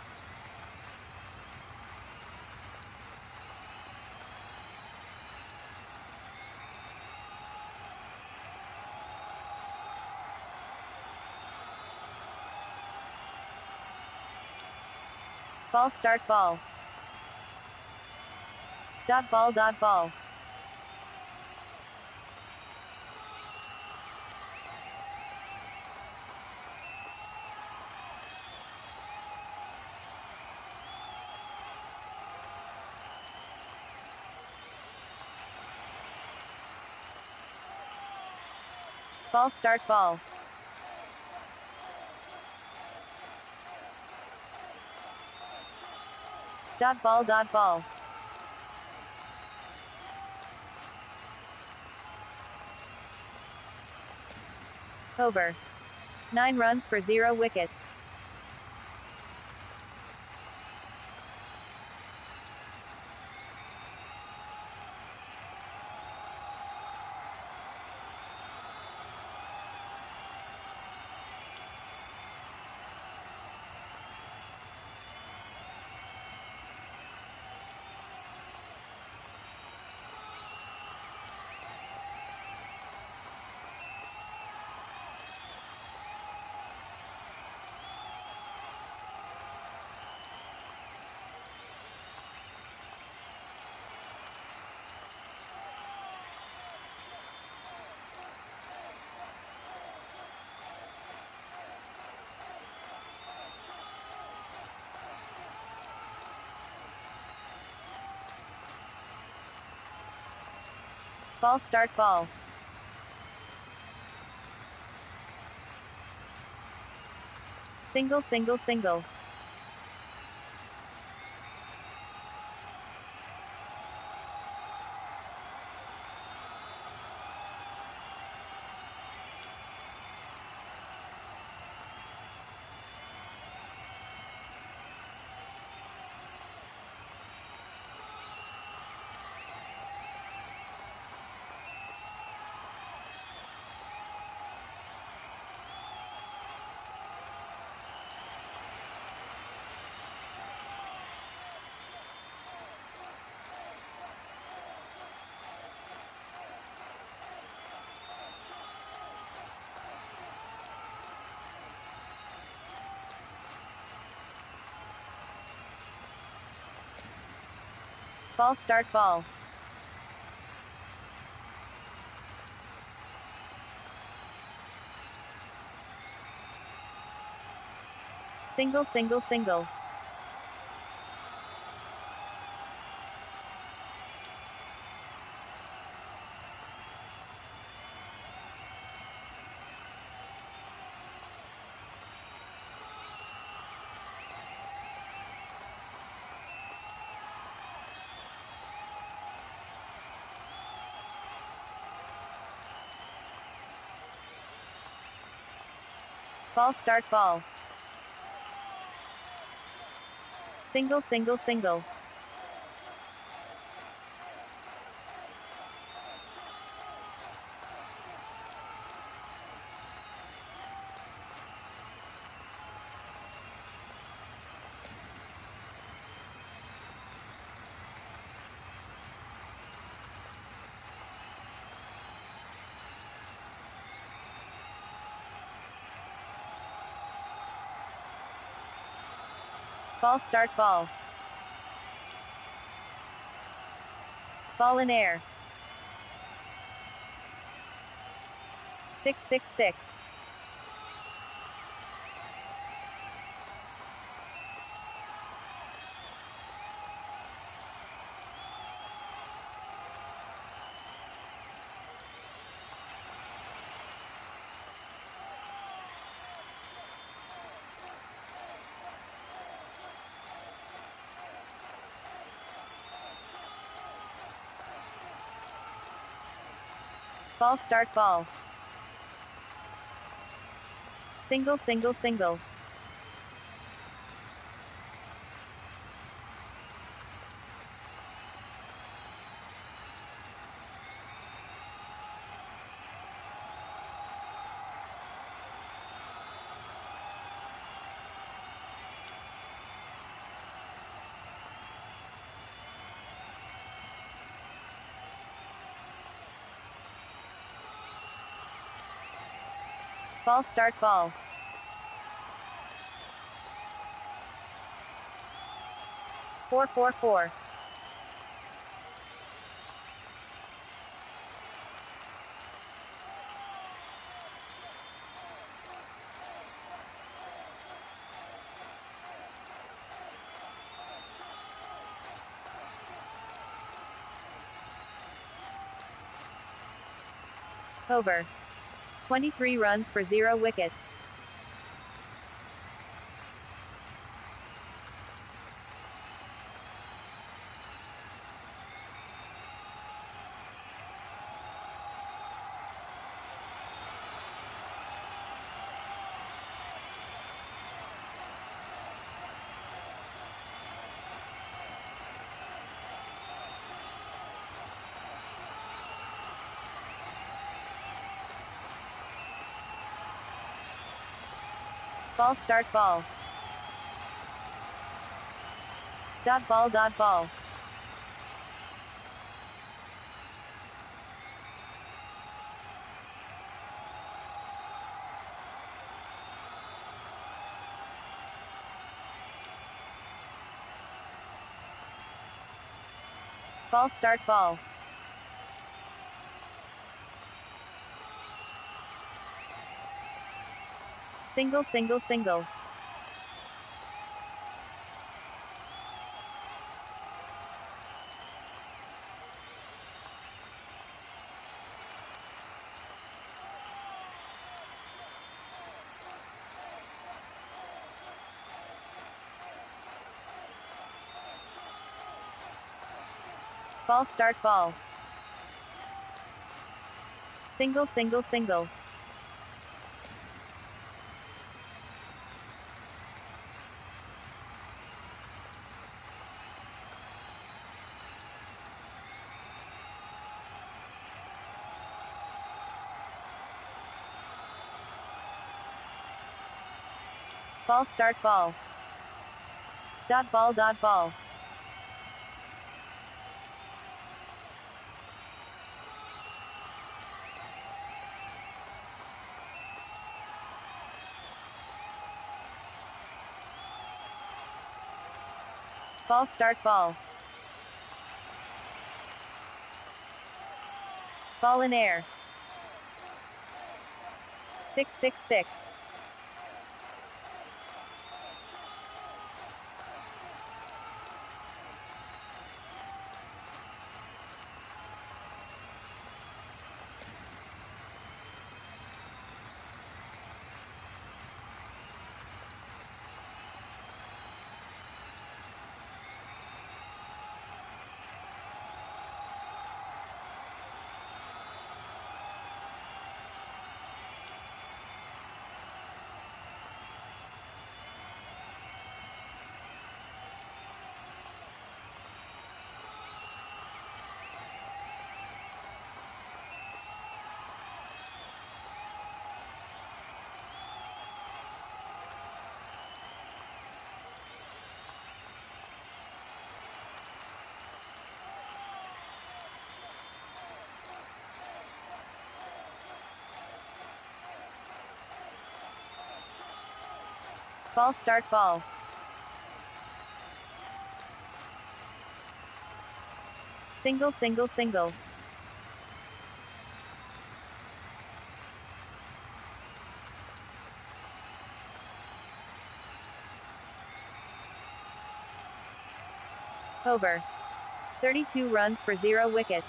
Ball start ball. Dot ball dot ball. Ball start ball. Dot ball dot ball. Over. 9 runs for 0 wicket. Ball start ball. Single single single. Ball start ball. Single single single. Ball start ball. Single single single. Ball start ball. Ball in air. 666. Ball start ball. Single single single. Ball start ball. Four four four. Over. 23 runs for 0 wicket. Ball start ball. Dot ball dot ball. Ball start ball. Single single single. Ball start ball. Single single single. Ball start ball. Dot ball dot ball. Ball start ball. Ball in air. 666. Ball start ball. Single single single. Over. 32 runs for 0 wicket.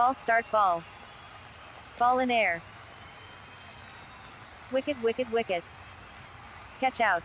Ball start ball. Ball in air. Wicket wicket wicket. Catch out.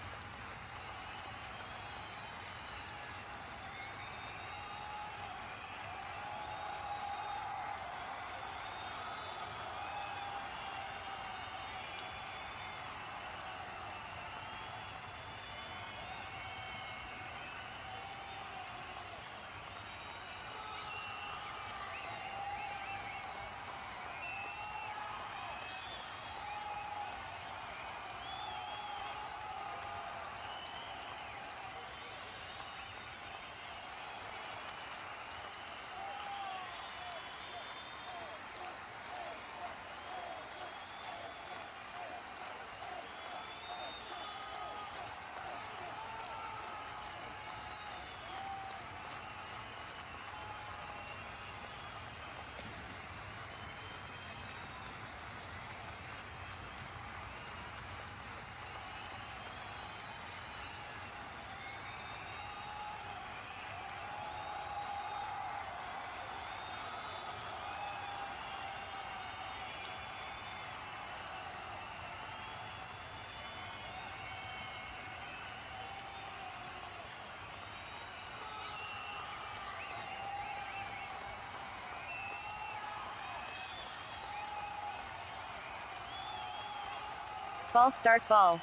Ball start ball.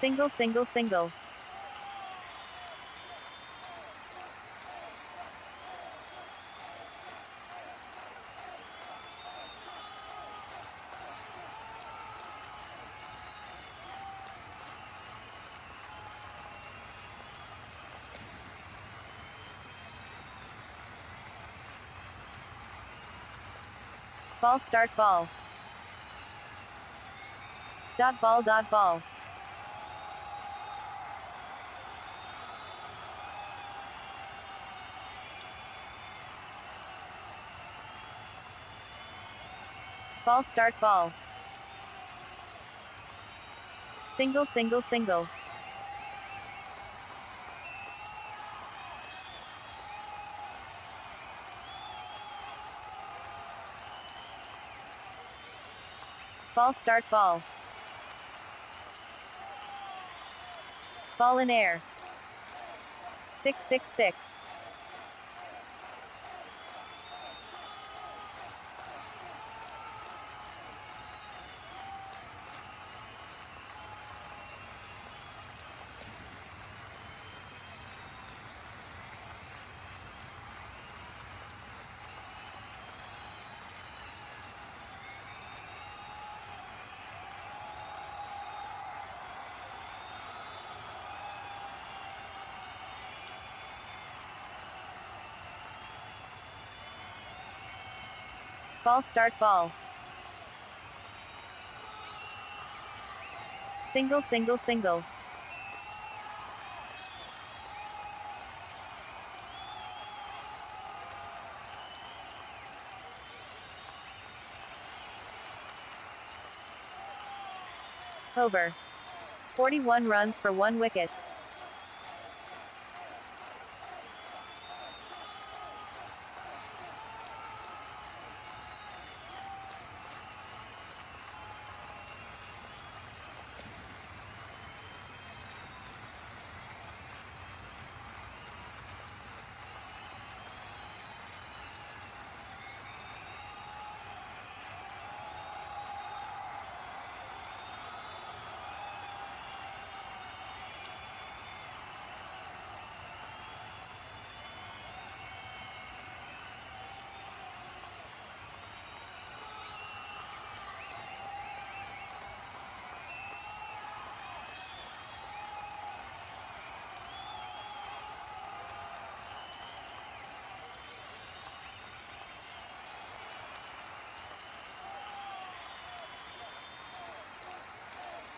Single single single. Ball start ball. Dot ball dot ball. Ball start ball. Single single single. Ball start ball. Ball in air. 666. Ball start ball. Single single single. Over. 41 runs for one wicket.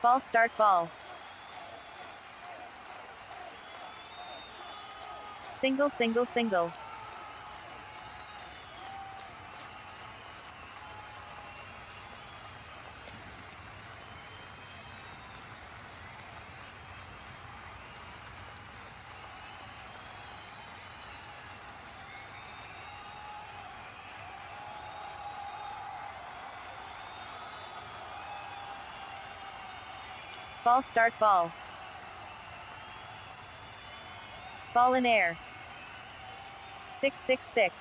Ball start ball. Single single single. Ball start ball. Ball in air. 666.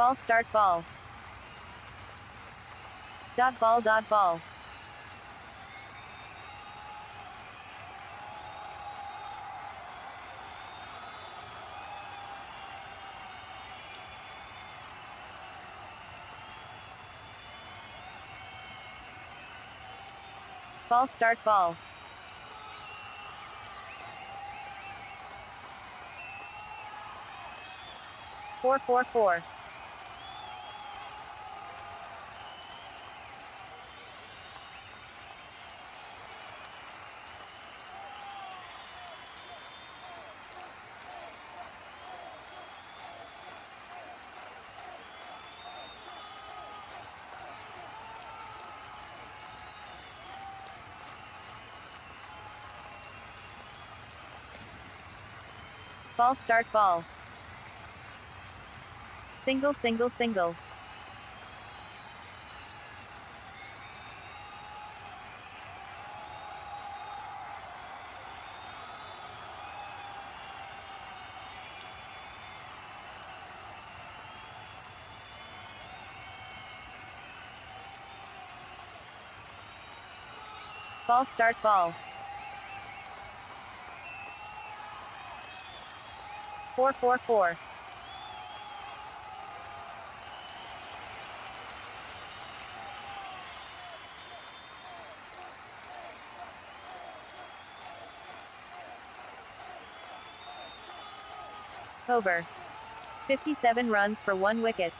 Ball start ball. Dot ball dot ball. Ball start ball. Four four four. Ball start ball. Single single single. Ball start ball. Four four four. Over. 57 runs for one wicket.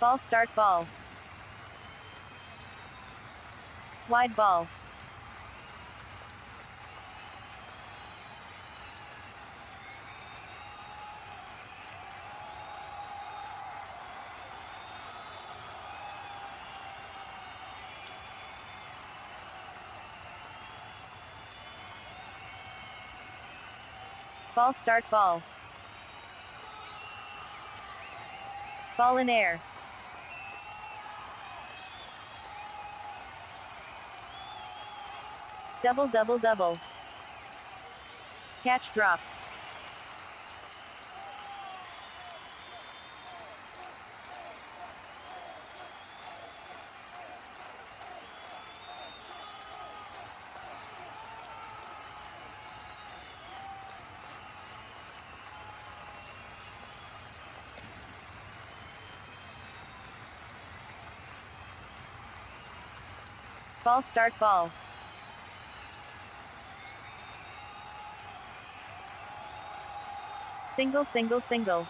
Ball start ball. Wide ball. Ball start ball. Ball in air. Double double double. Catch drop. Ball start ball. Single single single.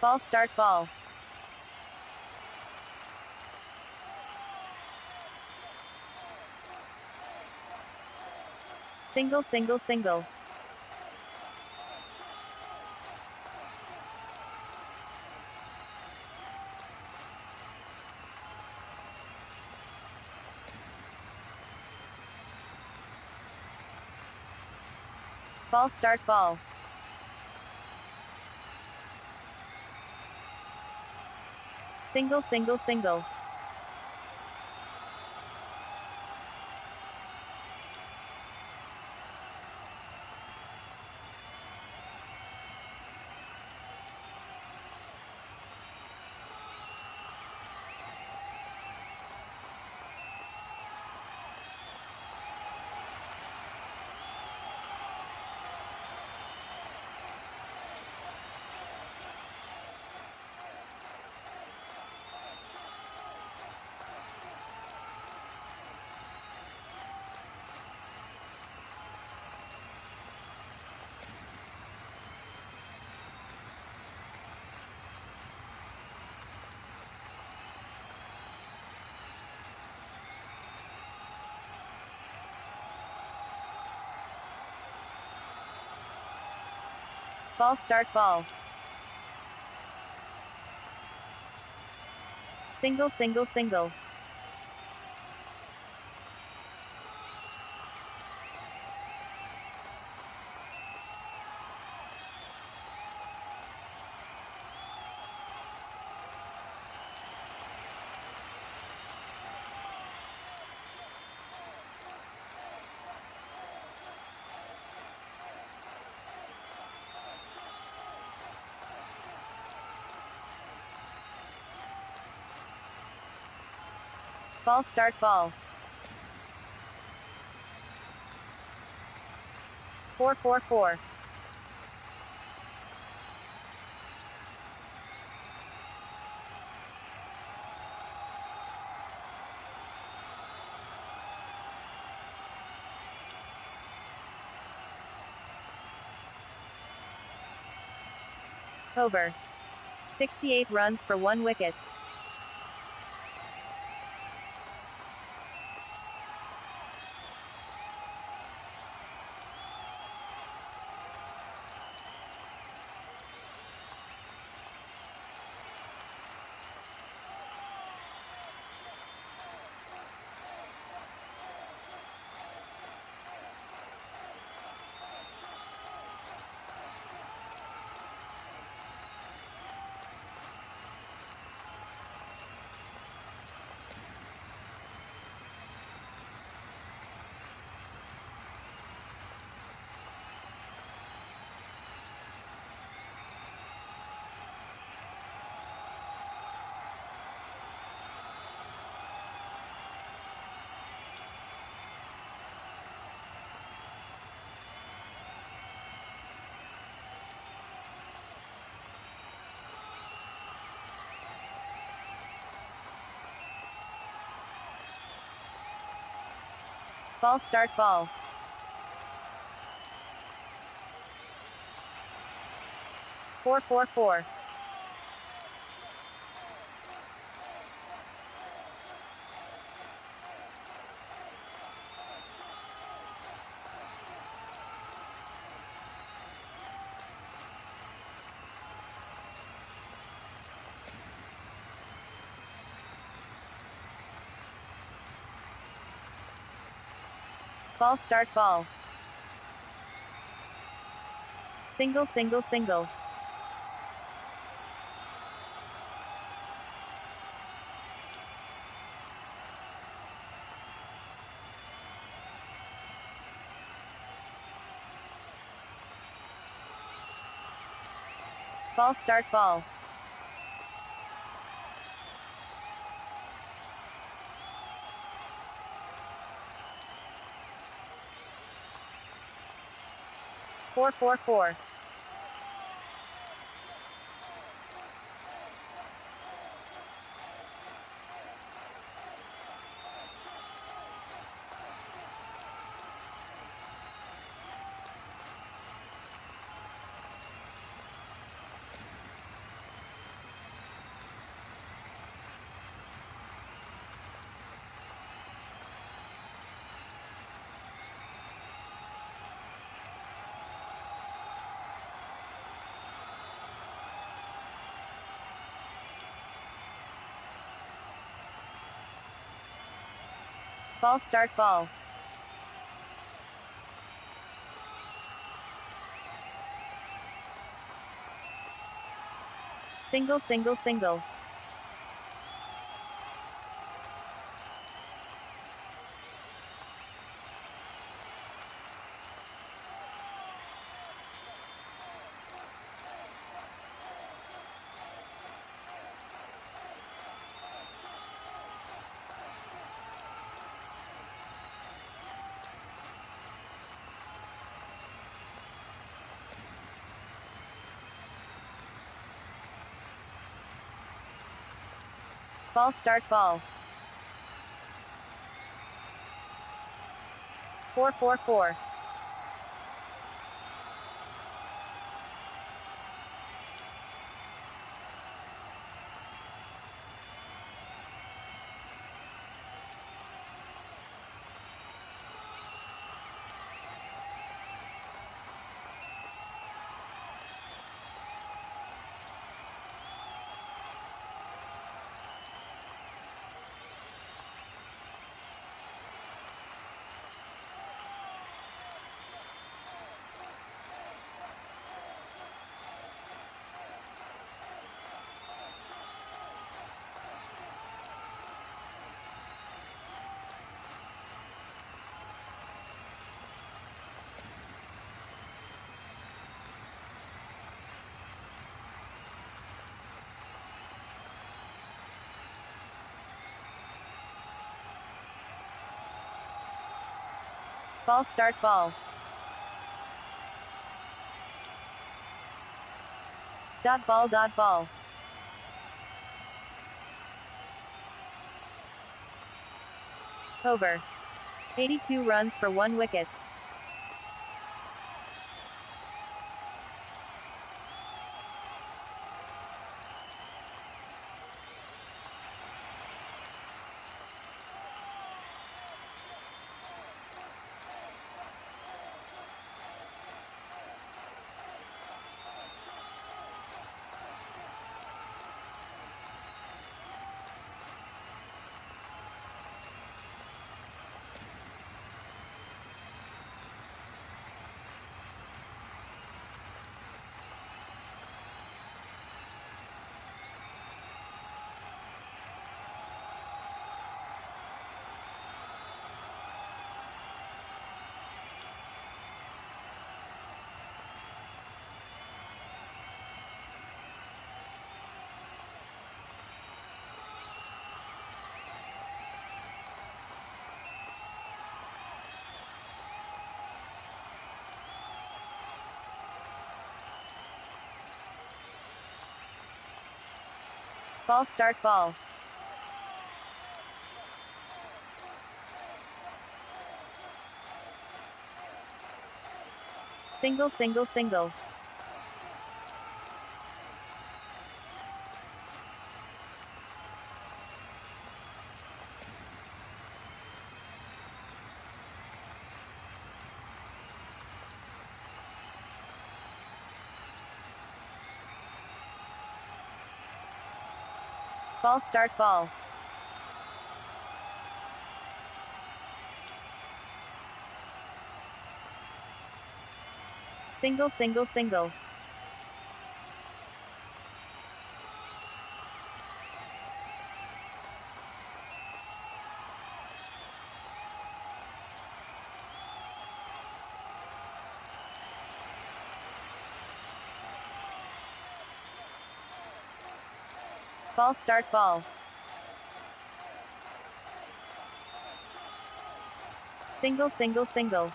Ball start ball. Single single single. Ball start ball. Single single single. Ball start ball. Single single single. Ball start ball. 4 4 4. Over. 68 runs for one wicket. Ball start ball. Four four four. Ball start ball. Single single single. Ball start ball. 444. Ball start ball. Single single single. Ball start ball. Four four four. Ball start ball. Dot ball dot ball. Over. 82 runs for one wicket. Ball start ball. Single single single. Ball start ball. Single single single. Ball start ball. Single single single.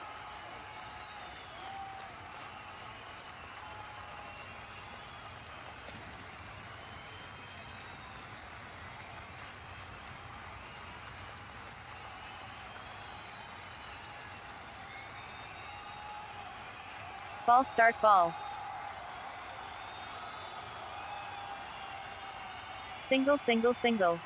Ball start ball. Single single single.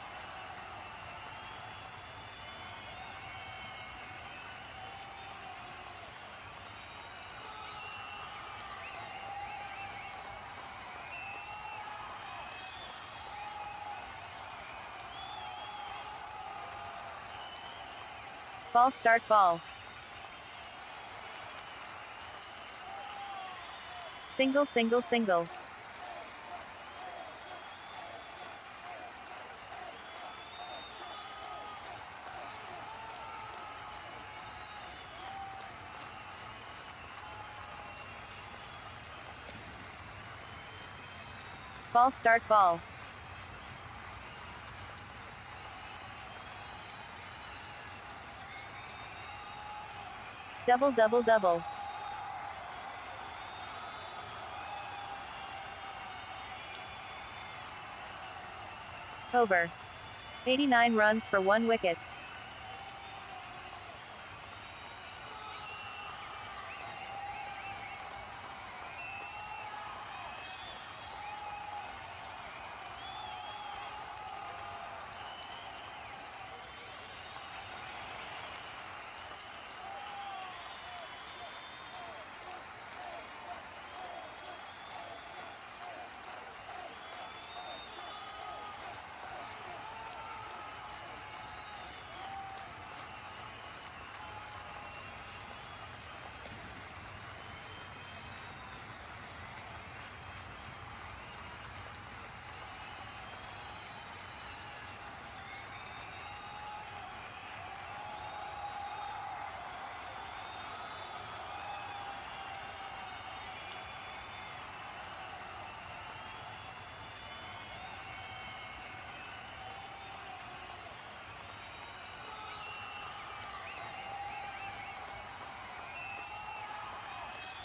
Ball start ball. Single single single. Ball start ball. Double double double. Over. 89 runs for one wicket.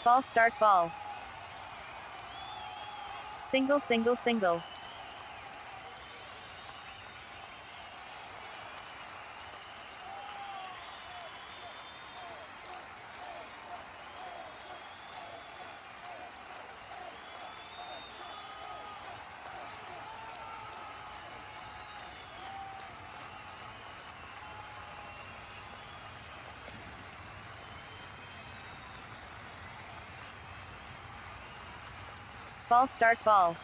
Ball start ball. Single single single. Ball start ball.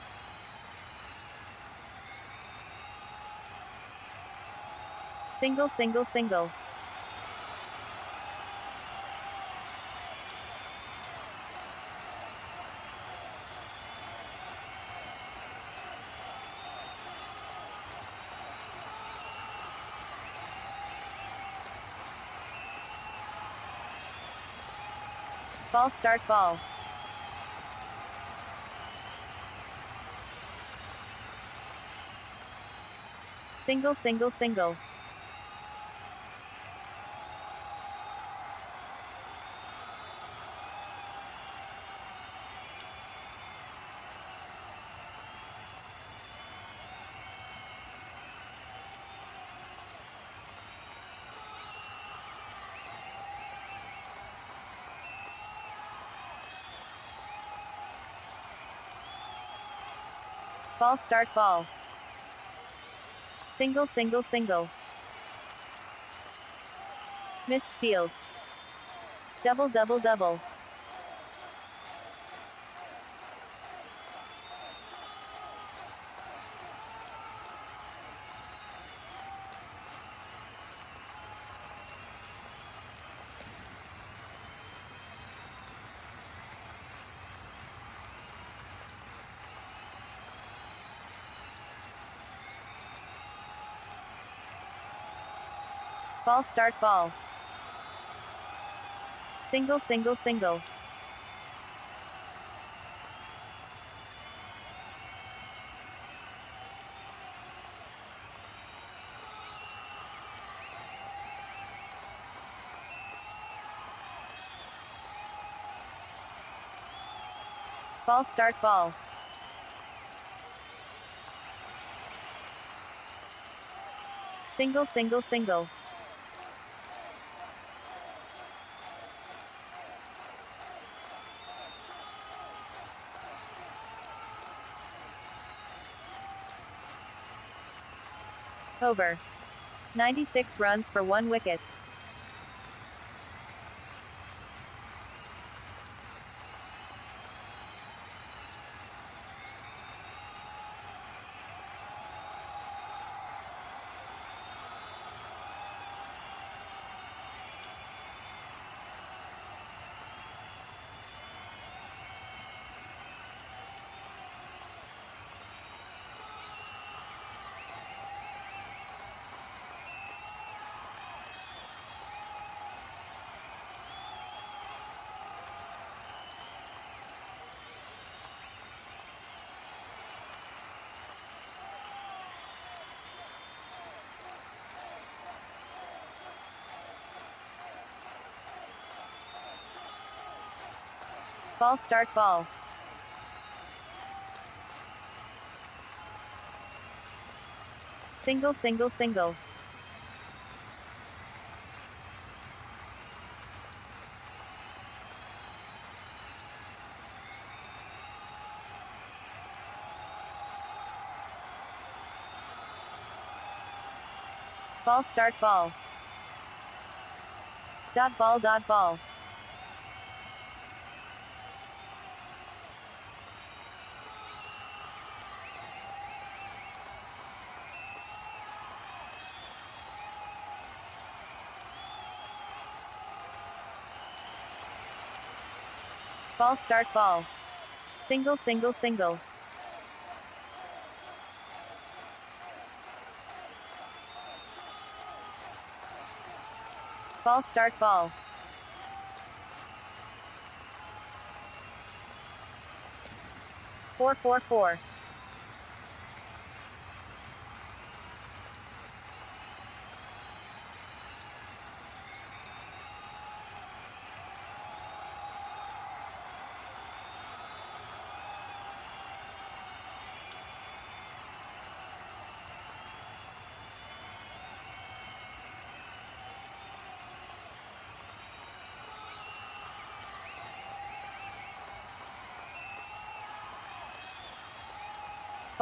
Single single single. Ball start ball. Single single single. Ball start ball. Single single single. Missed field. Double double double. ball start ball. Single single single. Ball start ball. Single single single. Over. 96 runs for one wicket. Ball start ball. Single single single. Ball start ball. Dot ball dot ball. Ball start ball. Single single single. Ball start ball. Four four four.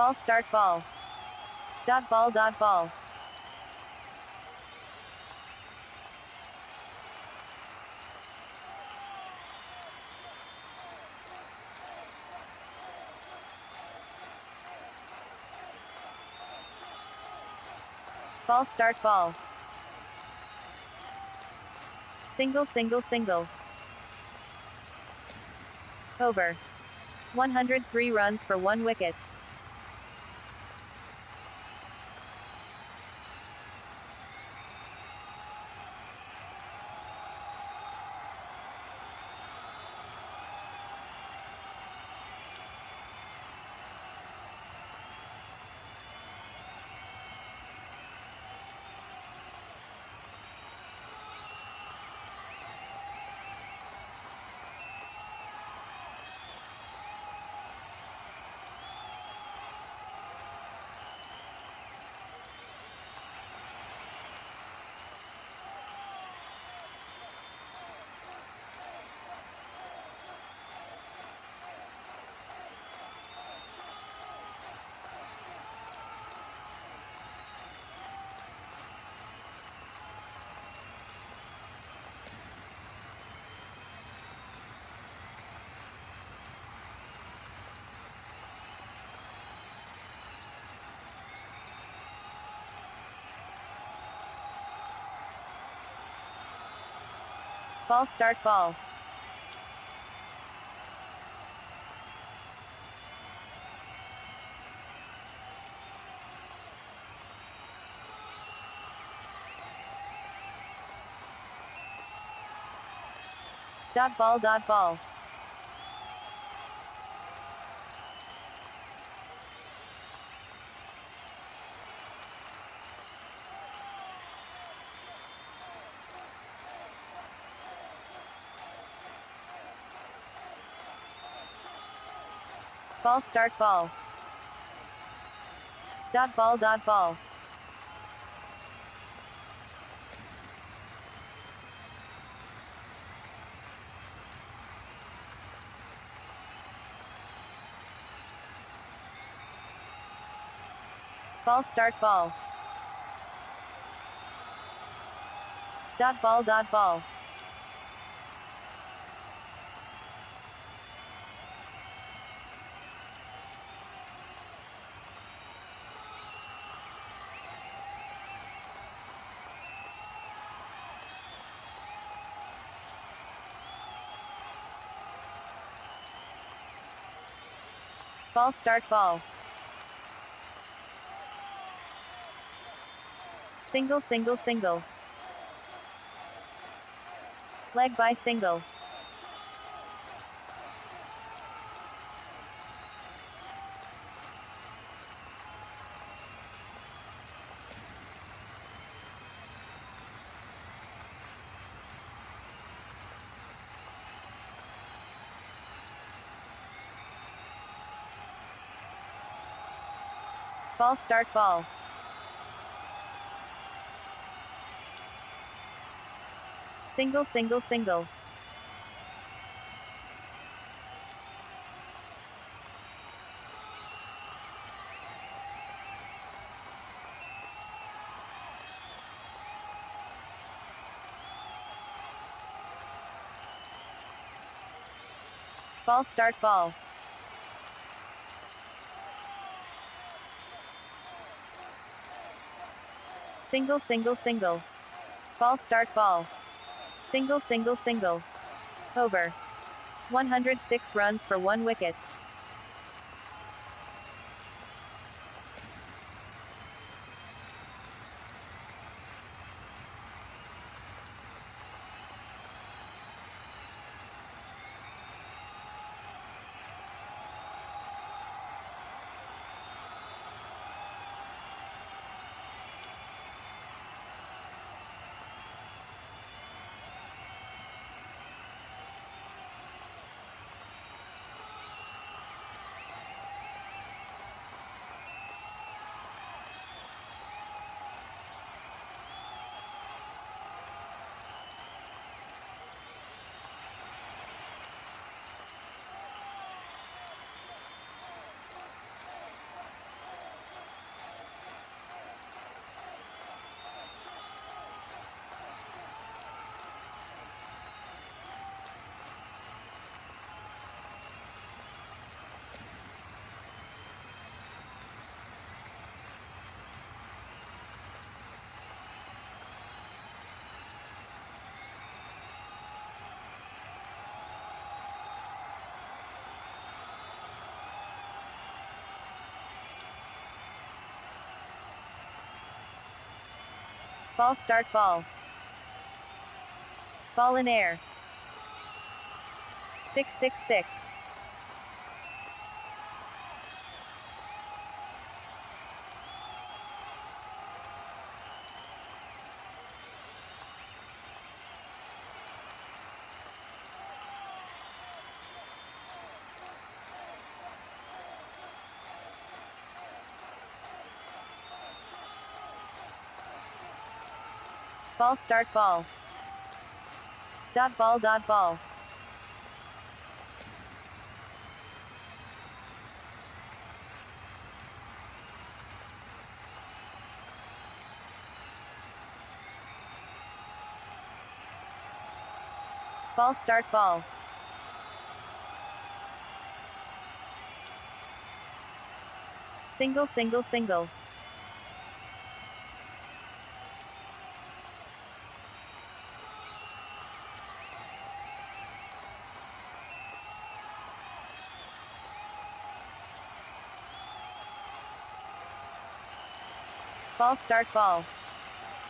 Ball start ball. Dot ball dot ball. Ball start ball. Single single single. Over. 103 runs for one wicket. Ball start ball. Dot ball dot ball. Ball start ball. Dot ball dot ball. Ball start ball. Dot ball dot ball. Ball start ball. Single single single. Leg bye single. Ball start ball. Single single single. Ball start ball. Single single single. Ball start ball. Single single single. Over. 106 runs for one wicket. Ball start ball. Ball in air. 666. Ball start ball. Dot ball dot ball. Ball start ball. Single single single. Ball start ball.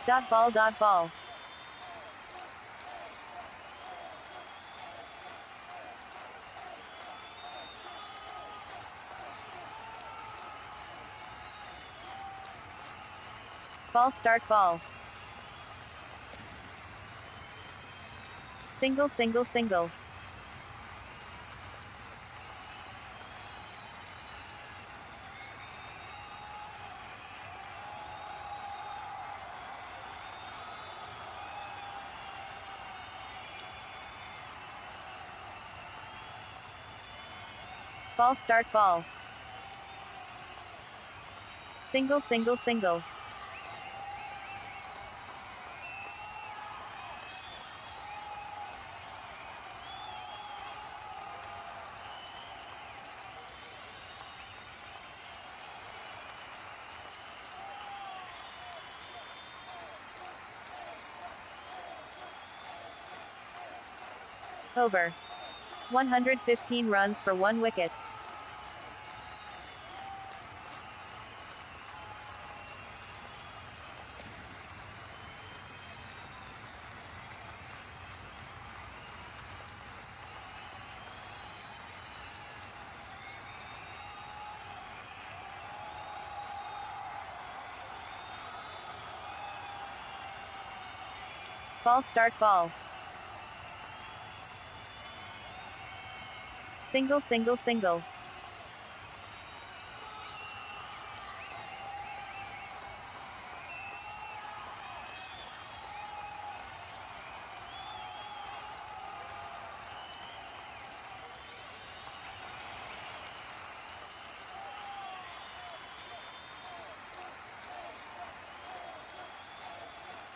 Dot ball dot ball. Ball start ball. Single single single. Ball start ball. Single single single. Over. 115 runs for one wicket. Ball start ball. Single single single.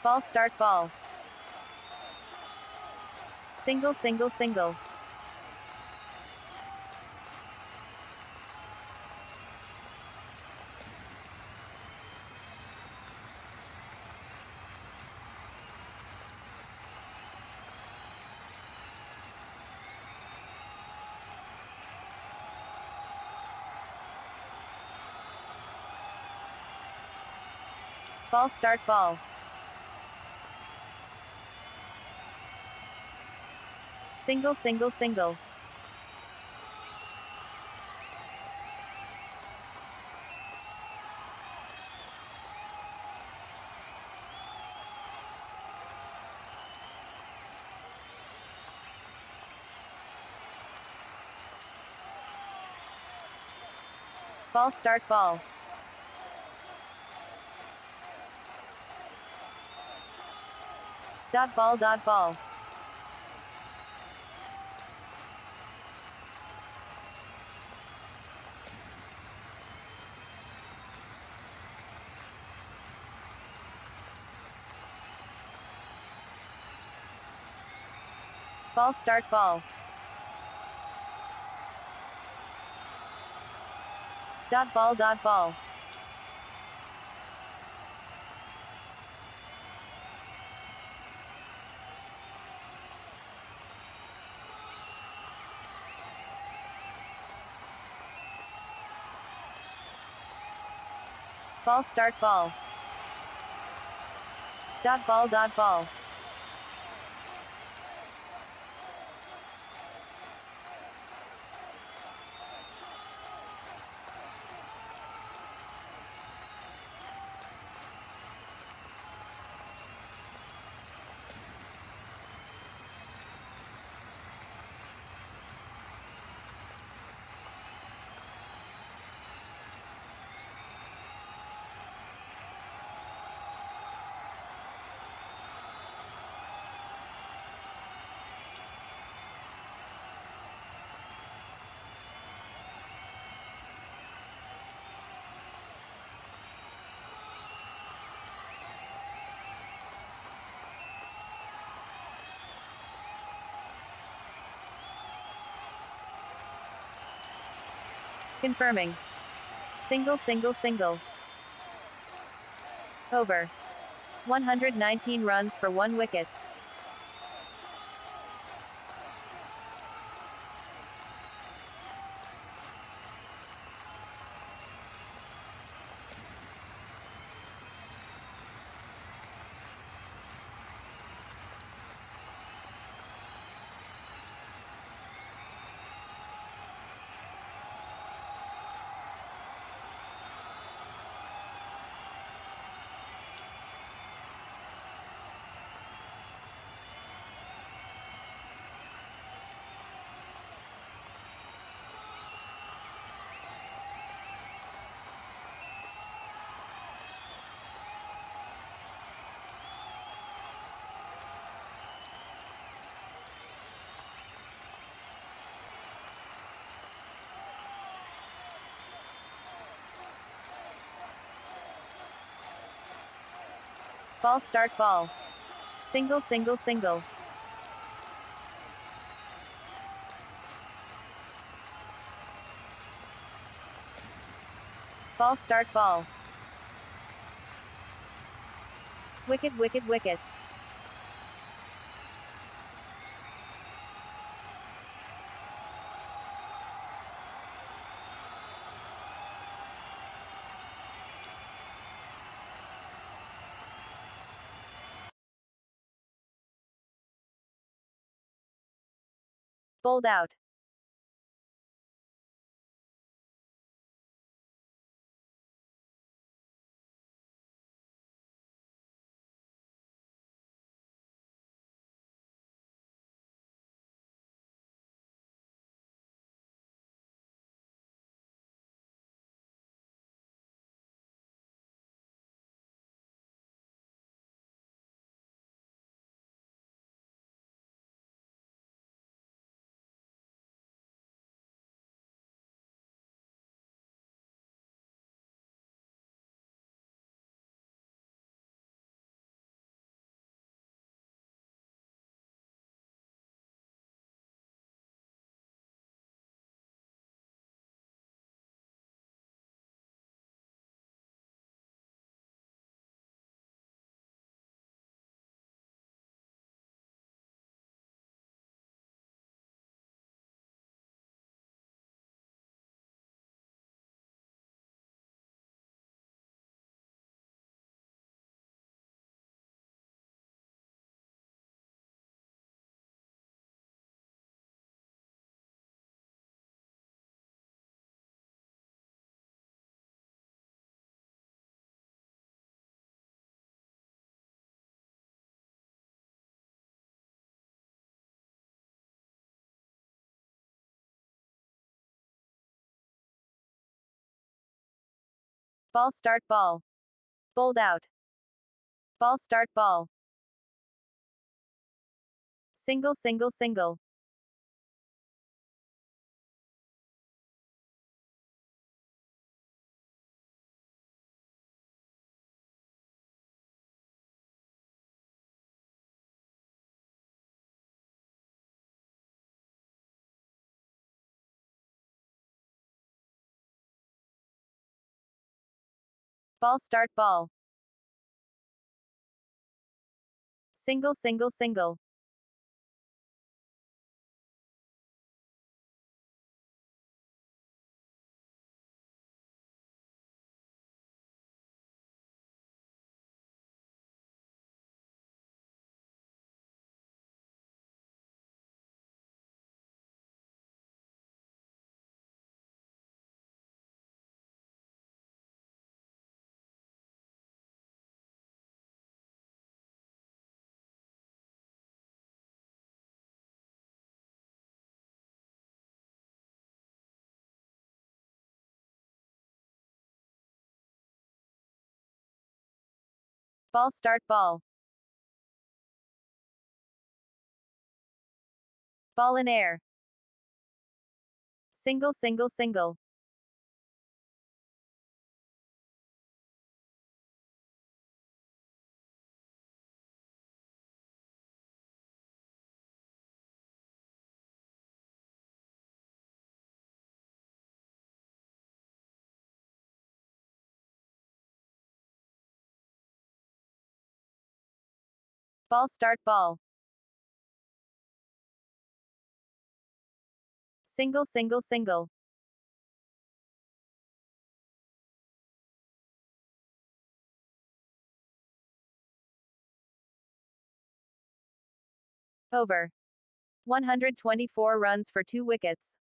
Ball start ball. Single single single. Ball start ball. Single single single. Ball start ball. Dot ball dot ball. Ball start ball. Dot ball dot ball. Ball start ball. Dot ball dot ball. Confirming. Single single single. Over. 119 runs for one wicket. Ball start ball. Single single single. Ball start ball. Wicket wicket wicket. Bowled out. Ball start ball. Bowled out. Ball start ball. Single single single. Ball start ball. Single single single. Ball start ball. Ball in air. Single single single. Ball start ball. Single single single. Over. 124 runs for 2 wickets.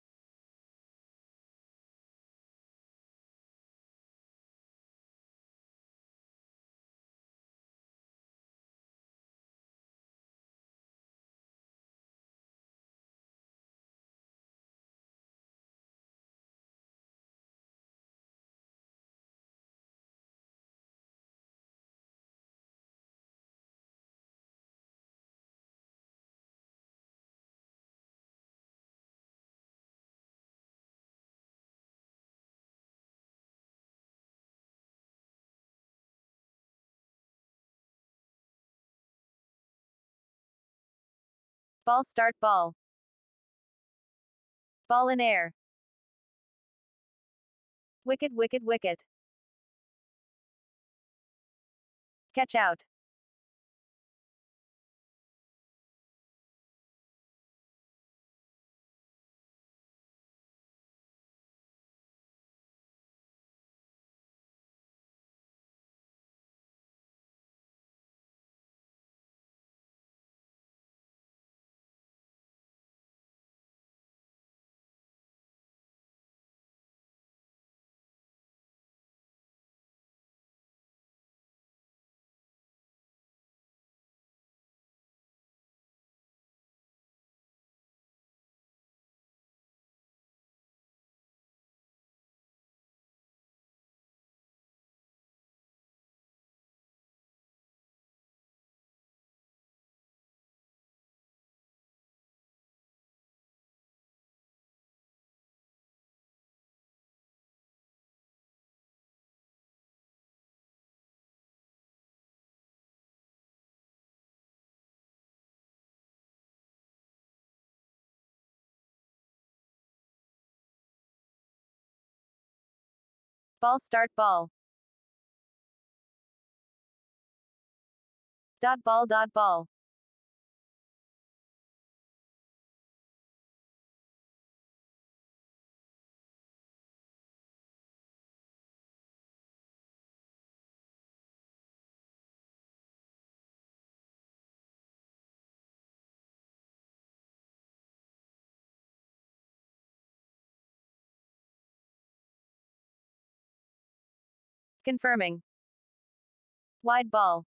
Ball start ball. Ball in air. Wicket wicket wicket. Catch out. Ball start ball. Dot ball dot ball. Confirming. Wide ball.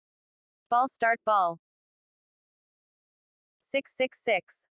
Ball start ball. 666.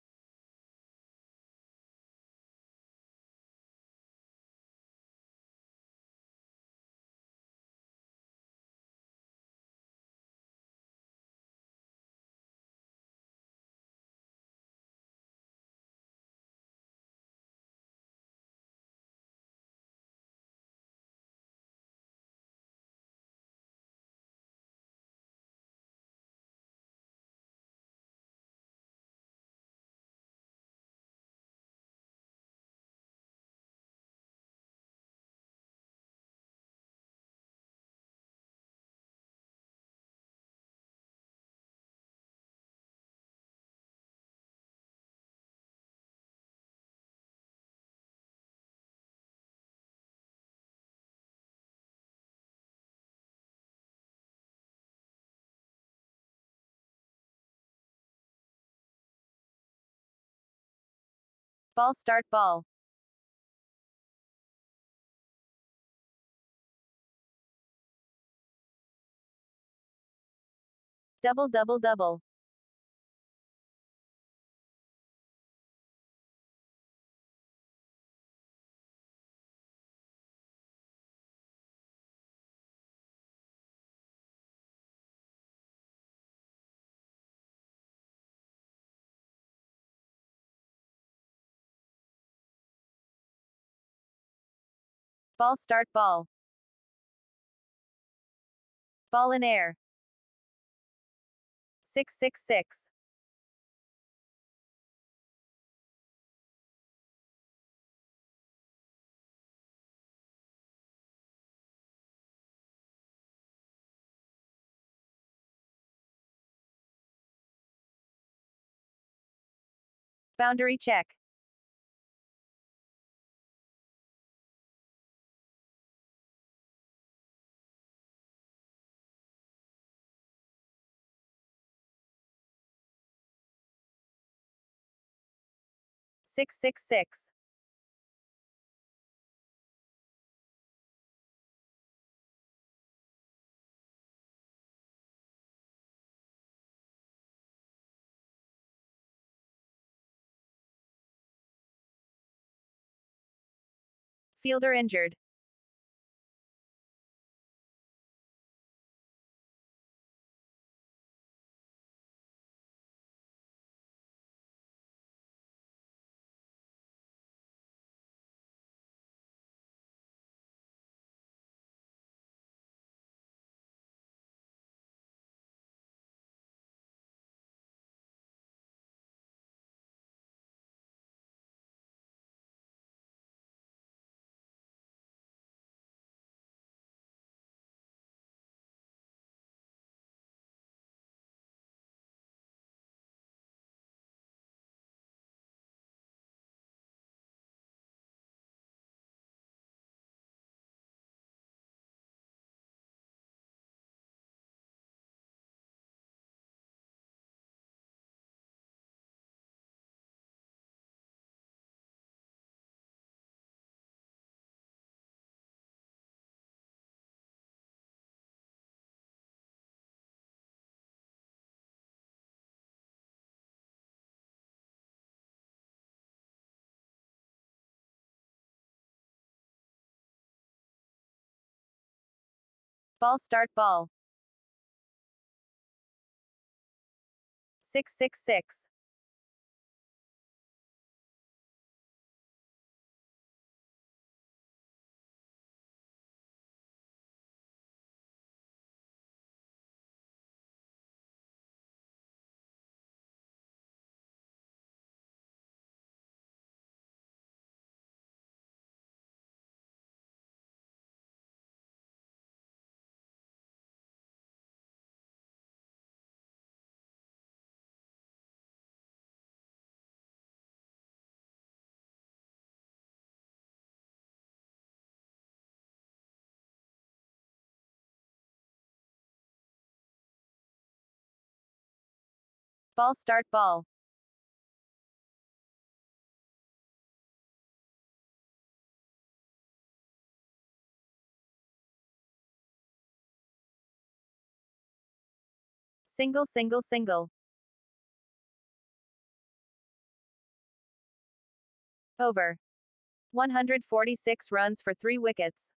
Ball start ball. Double double double. Ball start ball. Ball in air. 666. Boundary check. Six six six. Fielder injured. Ball start ball. 666. Ball start ball. Single single single. Over. 146 runs for 3 wickets.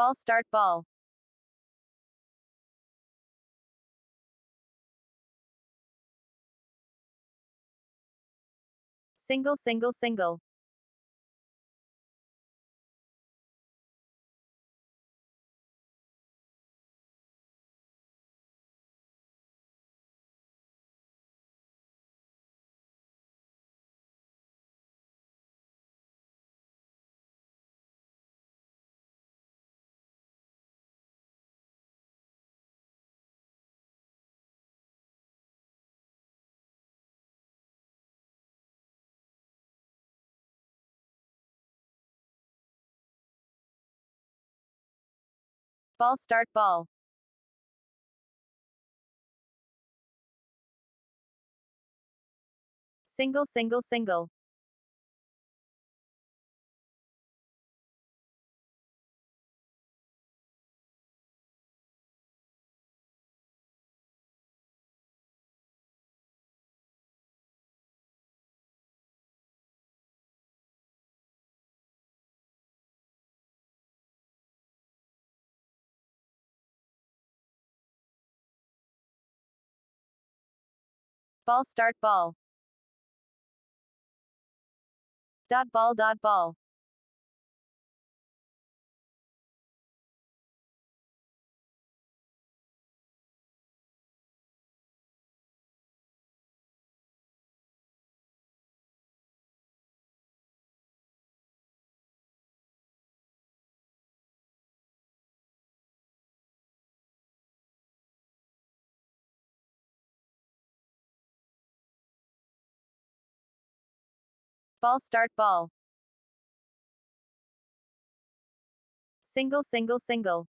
Ball start ball. Single single single. Ball start ball. Single single single. Ball start ball. Dot ball dot ball. Ball start ball. Single single single.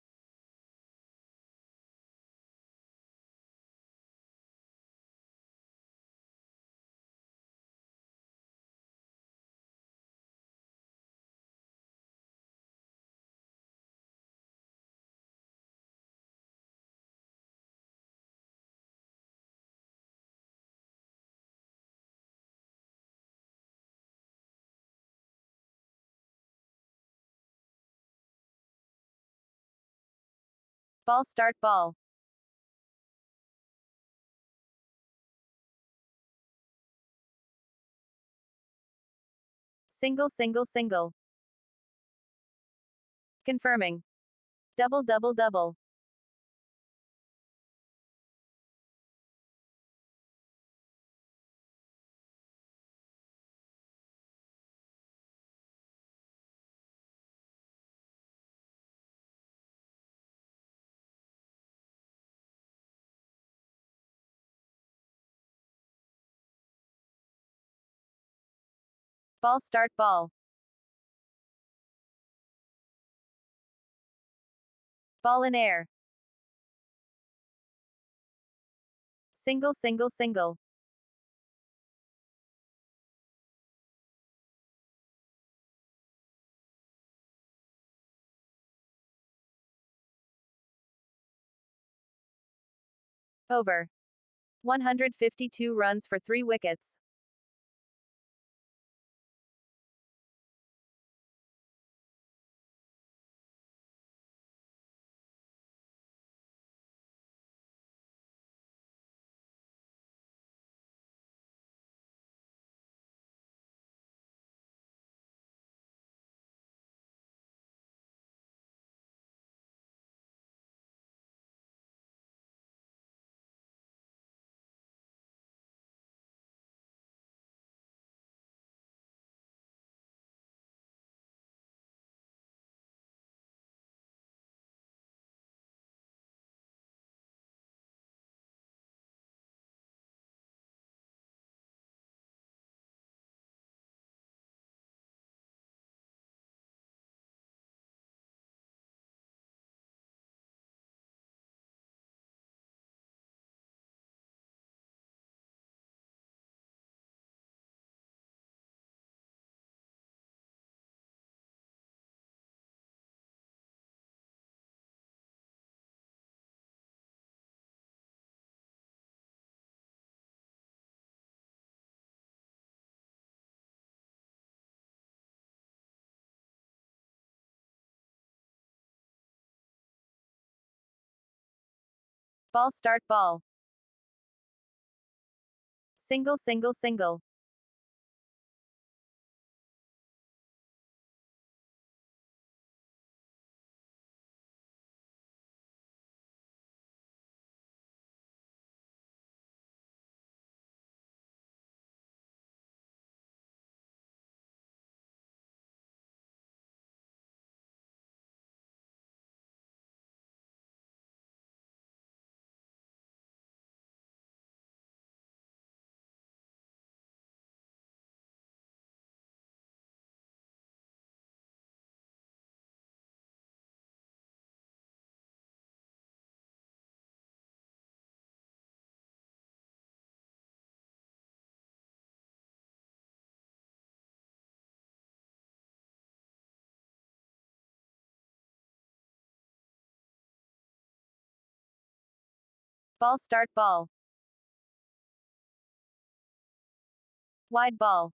Ball start ball. Single, single, single. Confirming. Double, double, double. Ball start ball. Ball in air. Single, single, single. Over. 152 runs for 3 wickets. Ball start ball. Single, single, single. Ball start ball. Wide ball.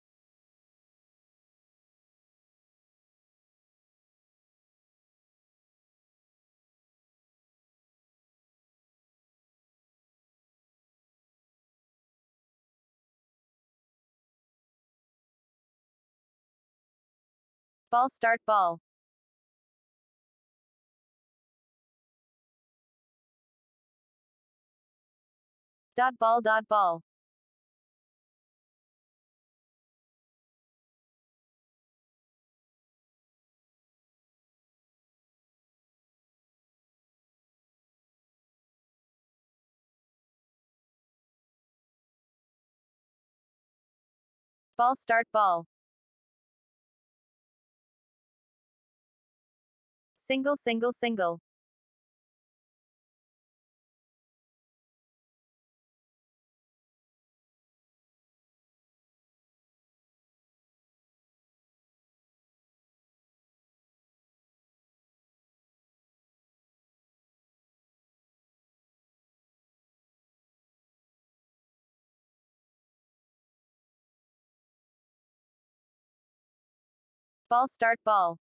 Ball start ball. Dot ball dot ball. Ball start ball. Single single single. Ball start ball.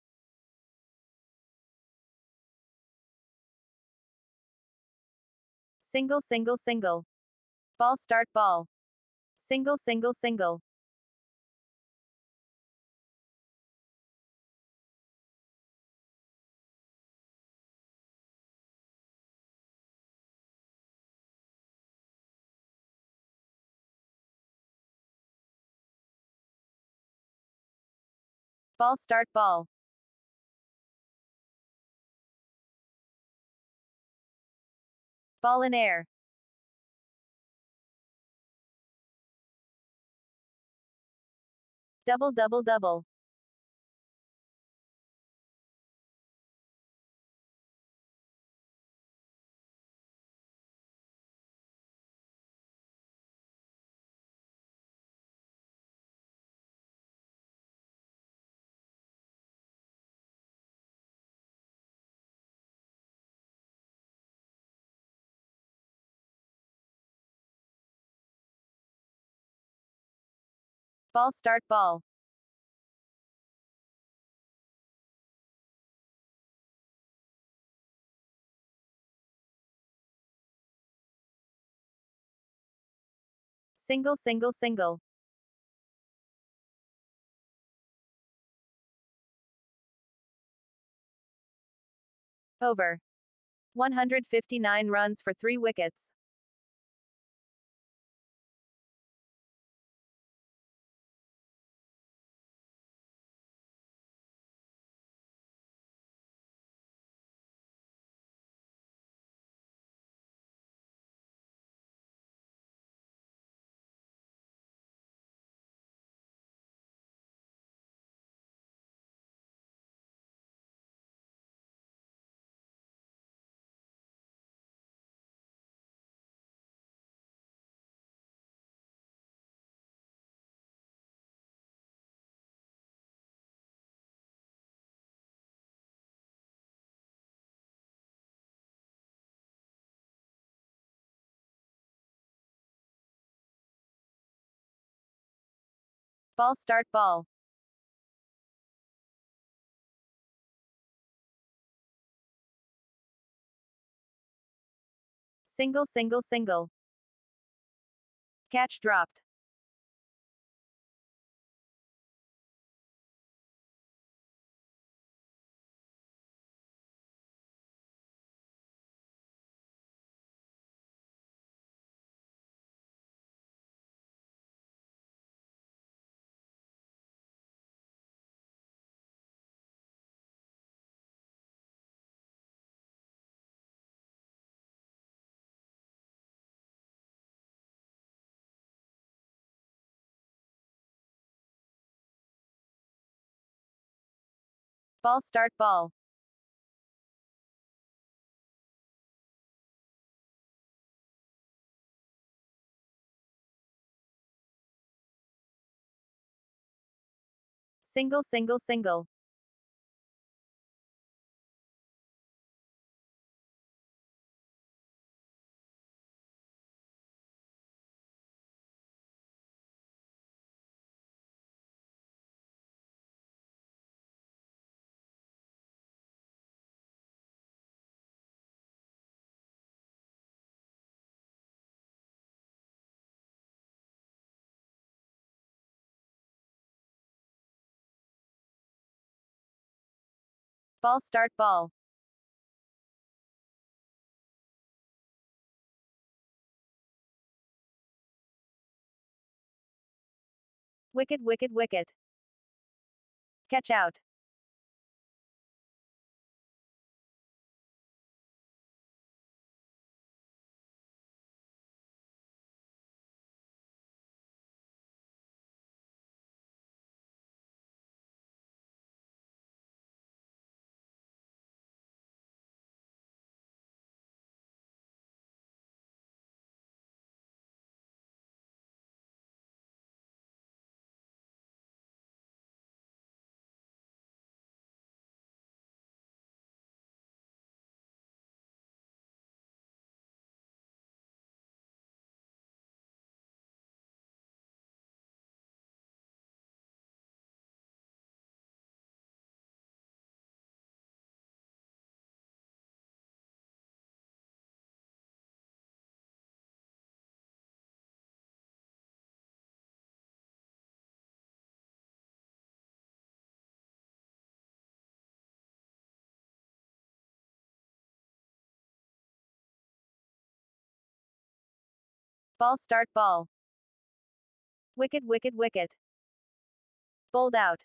Single single single. Ball start ball. Single single single. Ball start ball. Ball in air. Double double double. Ball start ball. Single single single. Over. 159 runs for 3 wickets. Ball start ball. Single single single. Catch dropped. Ball start ball. Single single single. Ball start ball. Wicket wicket wicket. Catch out. Ball start ball. Wicket wicket wicket. Bowled out.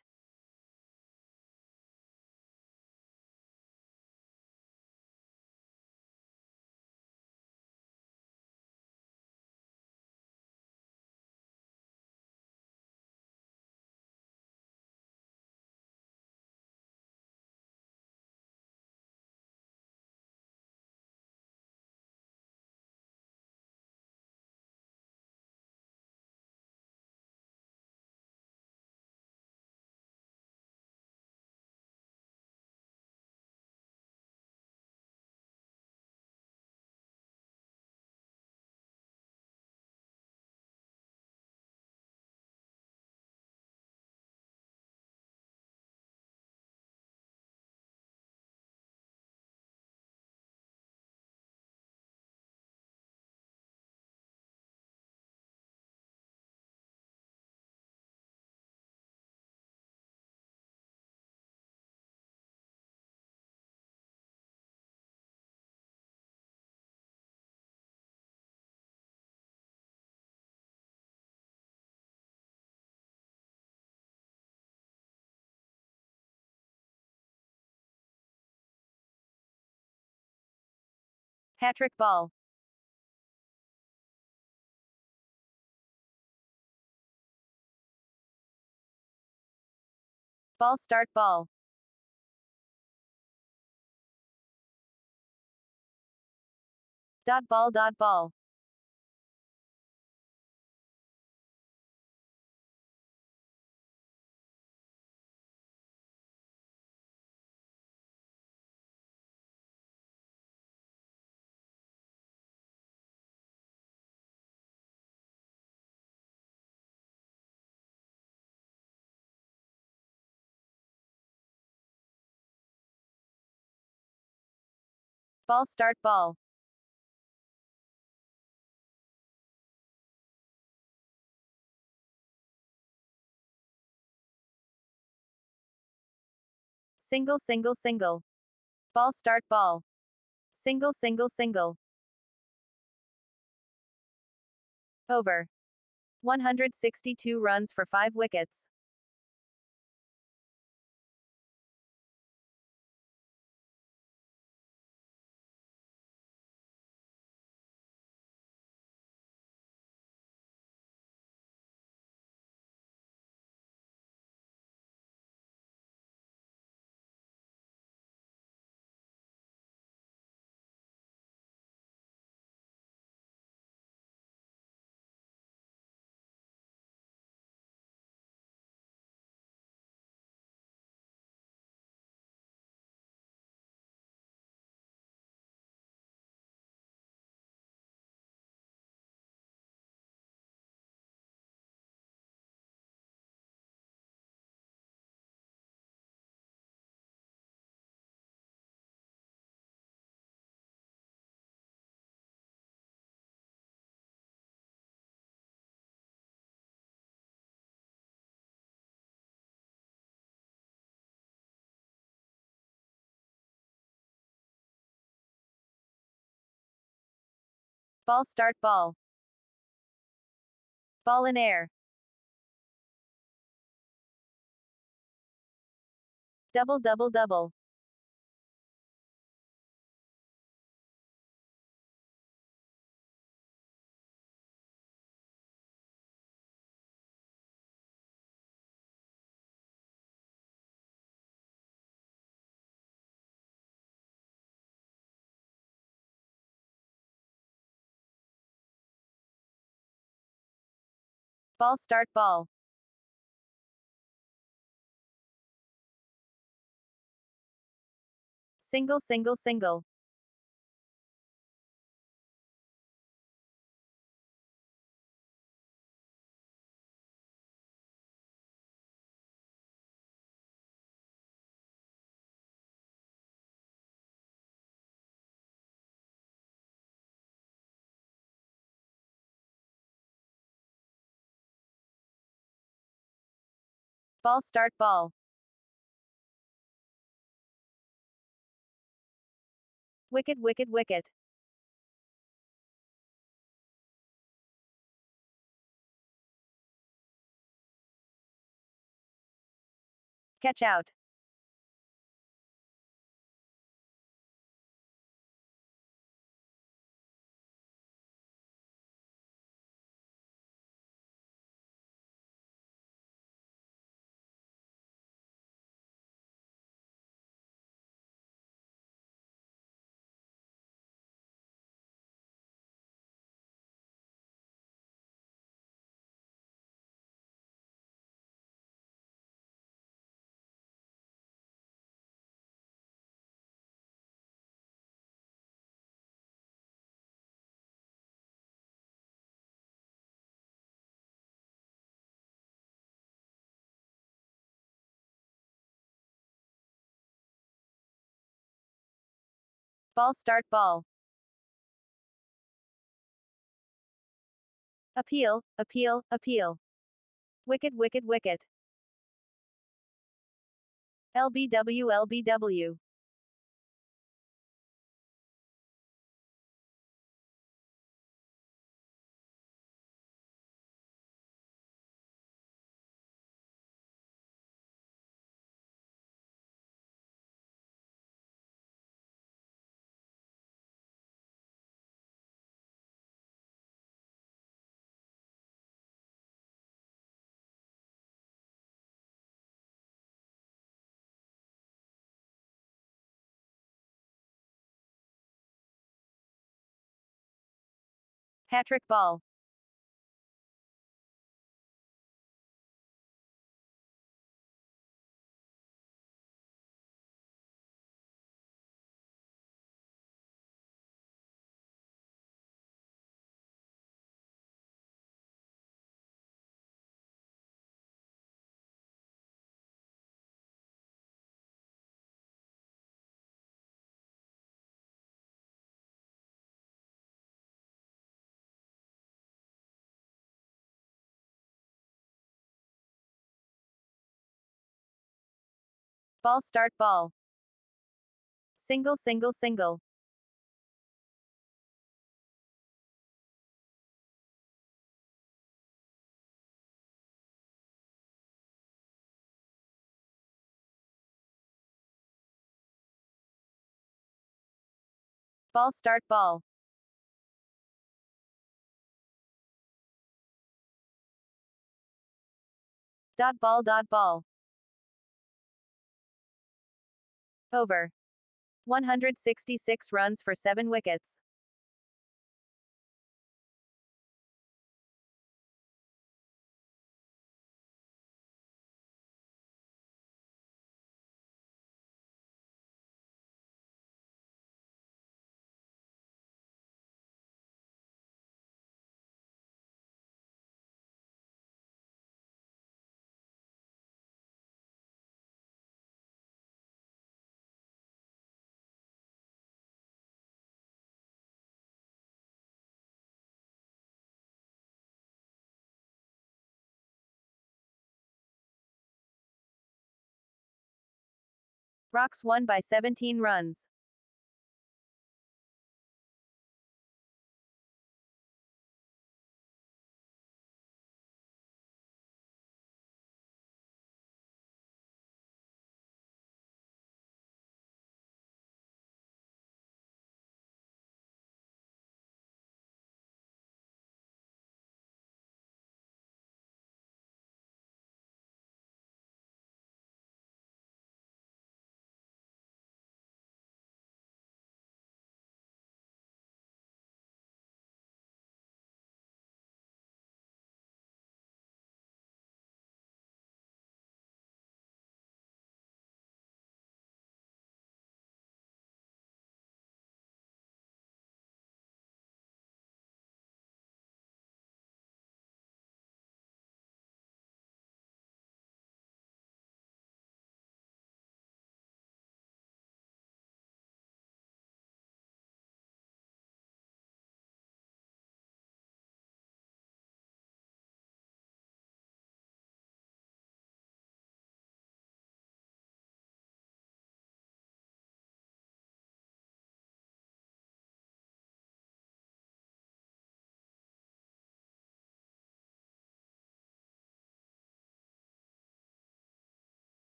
Hat-trick ball. Ball start ball. Dot ball dot ball. Ball start ball. Single single single. Ball start ball. Single single single. Over. 162 runs for 5 wickets. Ball start ball. Ball in air. Double double double. Ball start ball. Single single single. Ball start ball. Wicket wicket wicket. Catch out. Ball start ball. Appeal, appeal, appeal. Wicket wicket wicket. LBW LBW. Hat-trick ball. Ball start ball. Single single single. Ball start ball. Dot ball dot ball. Over. 166 runs for 7 wickets. Rocks won by 17 runs.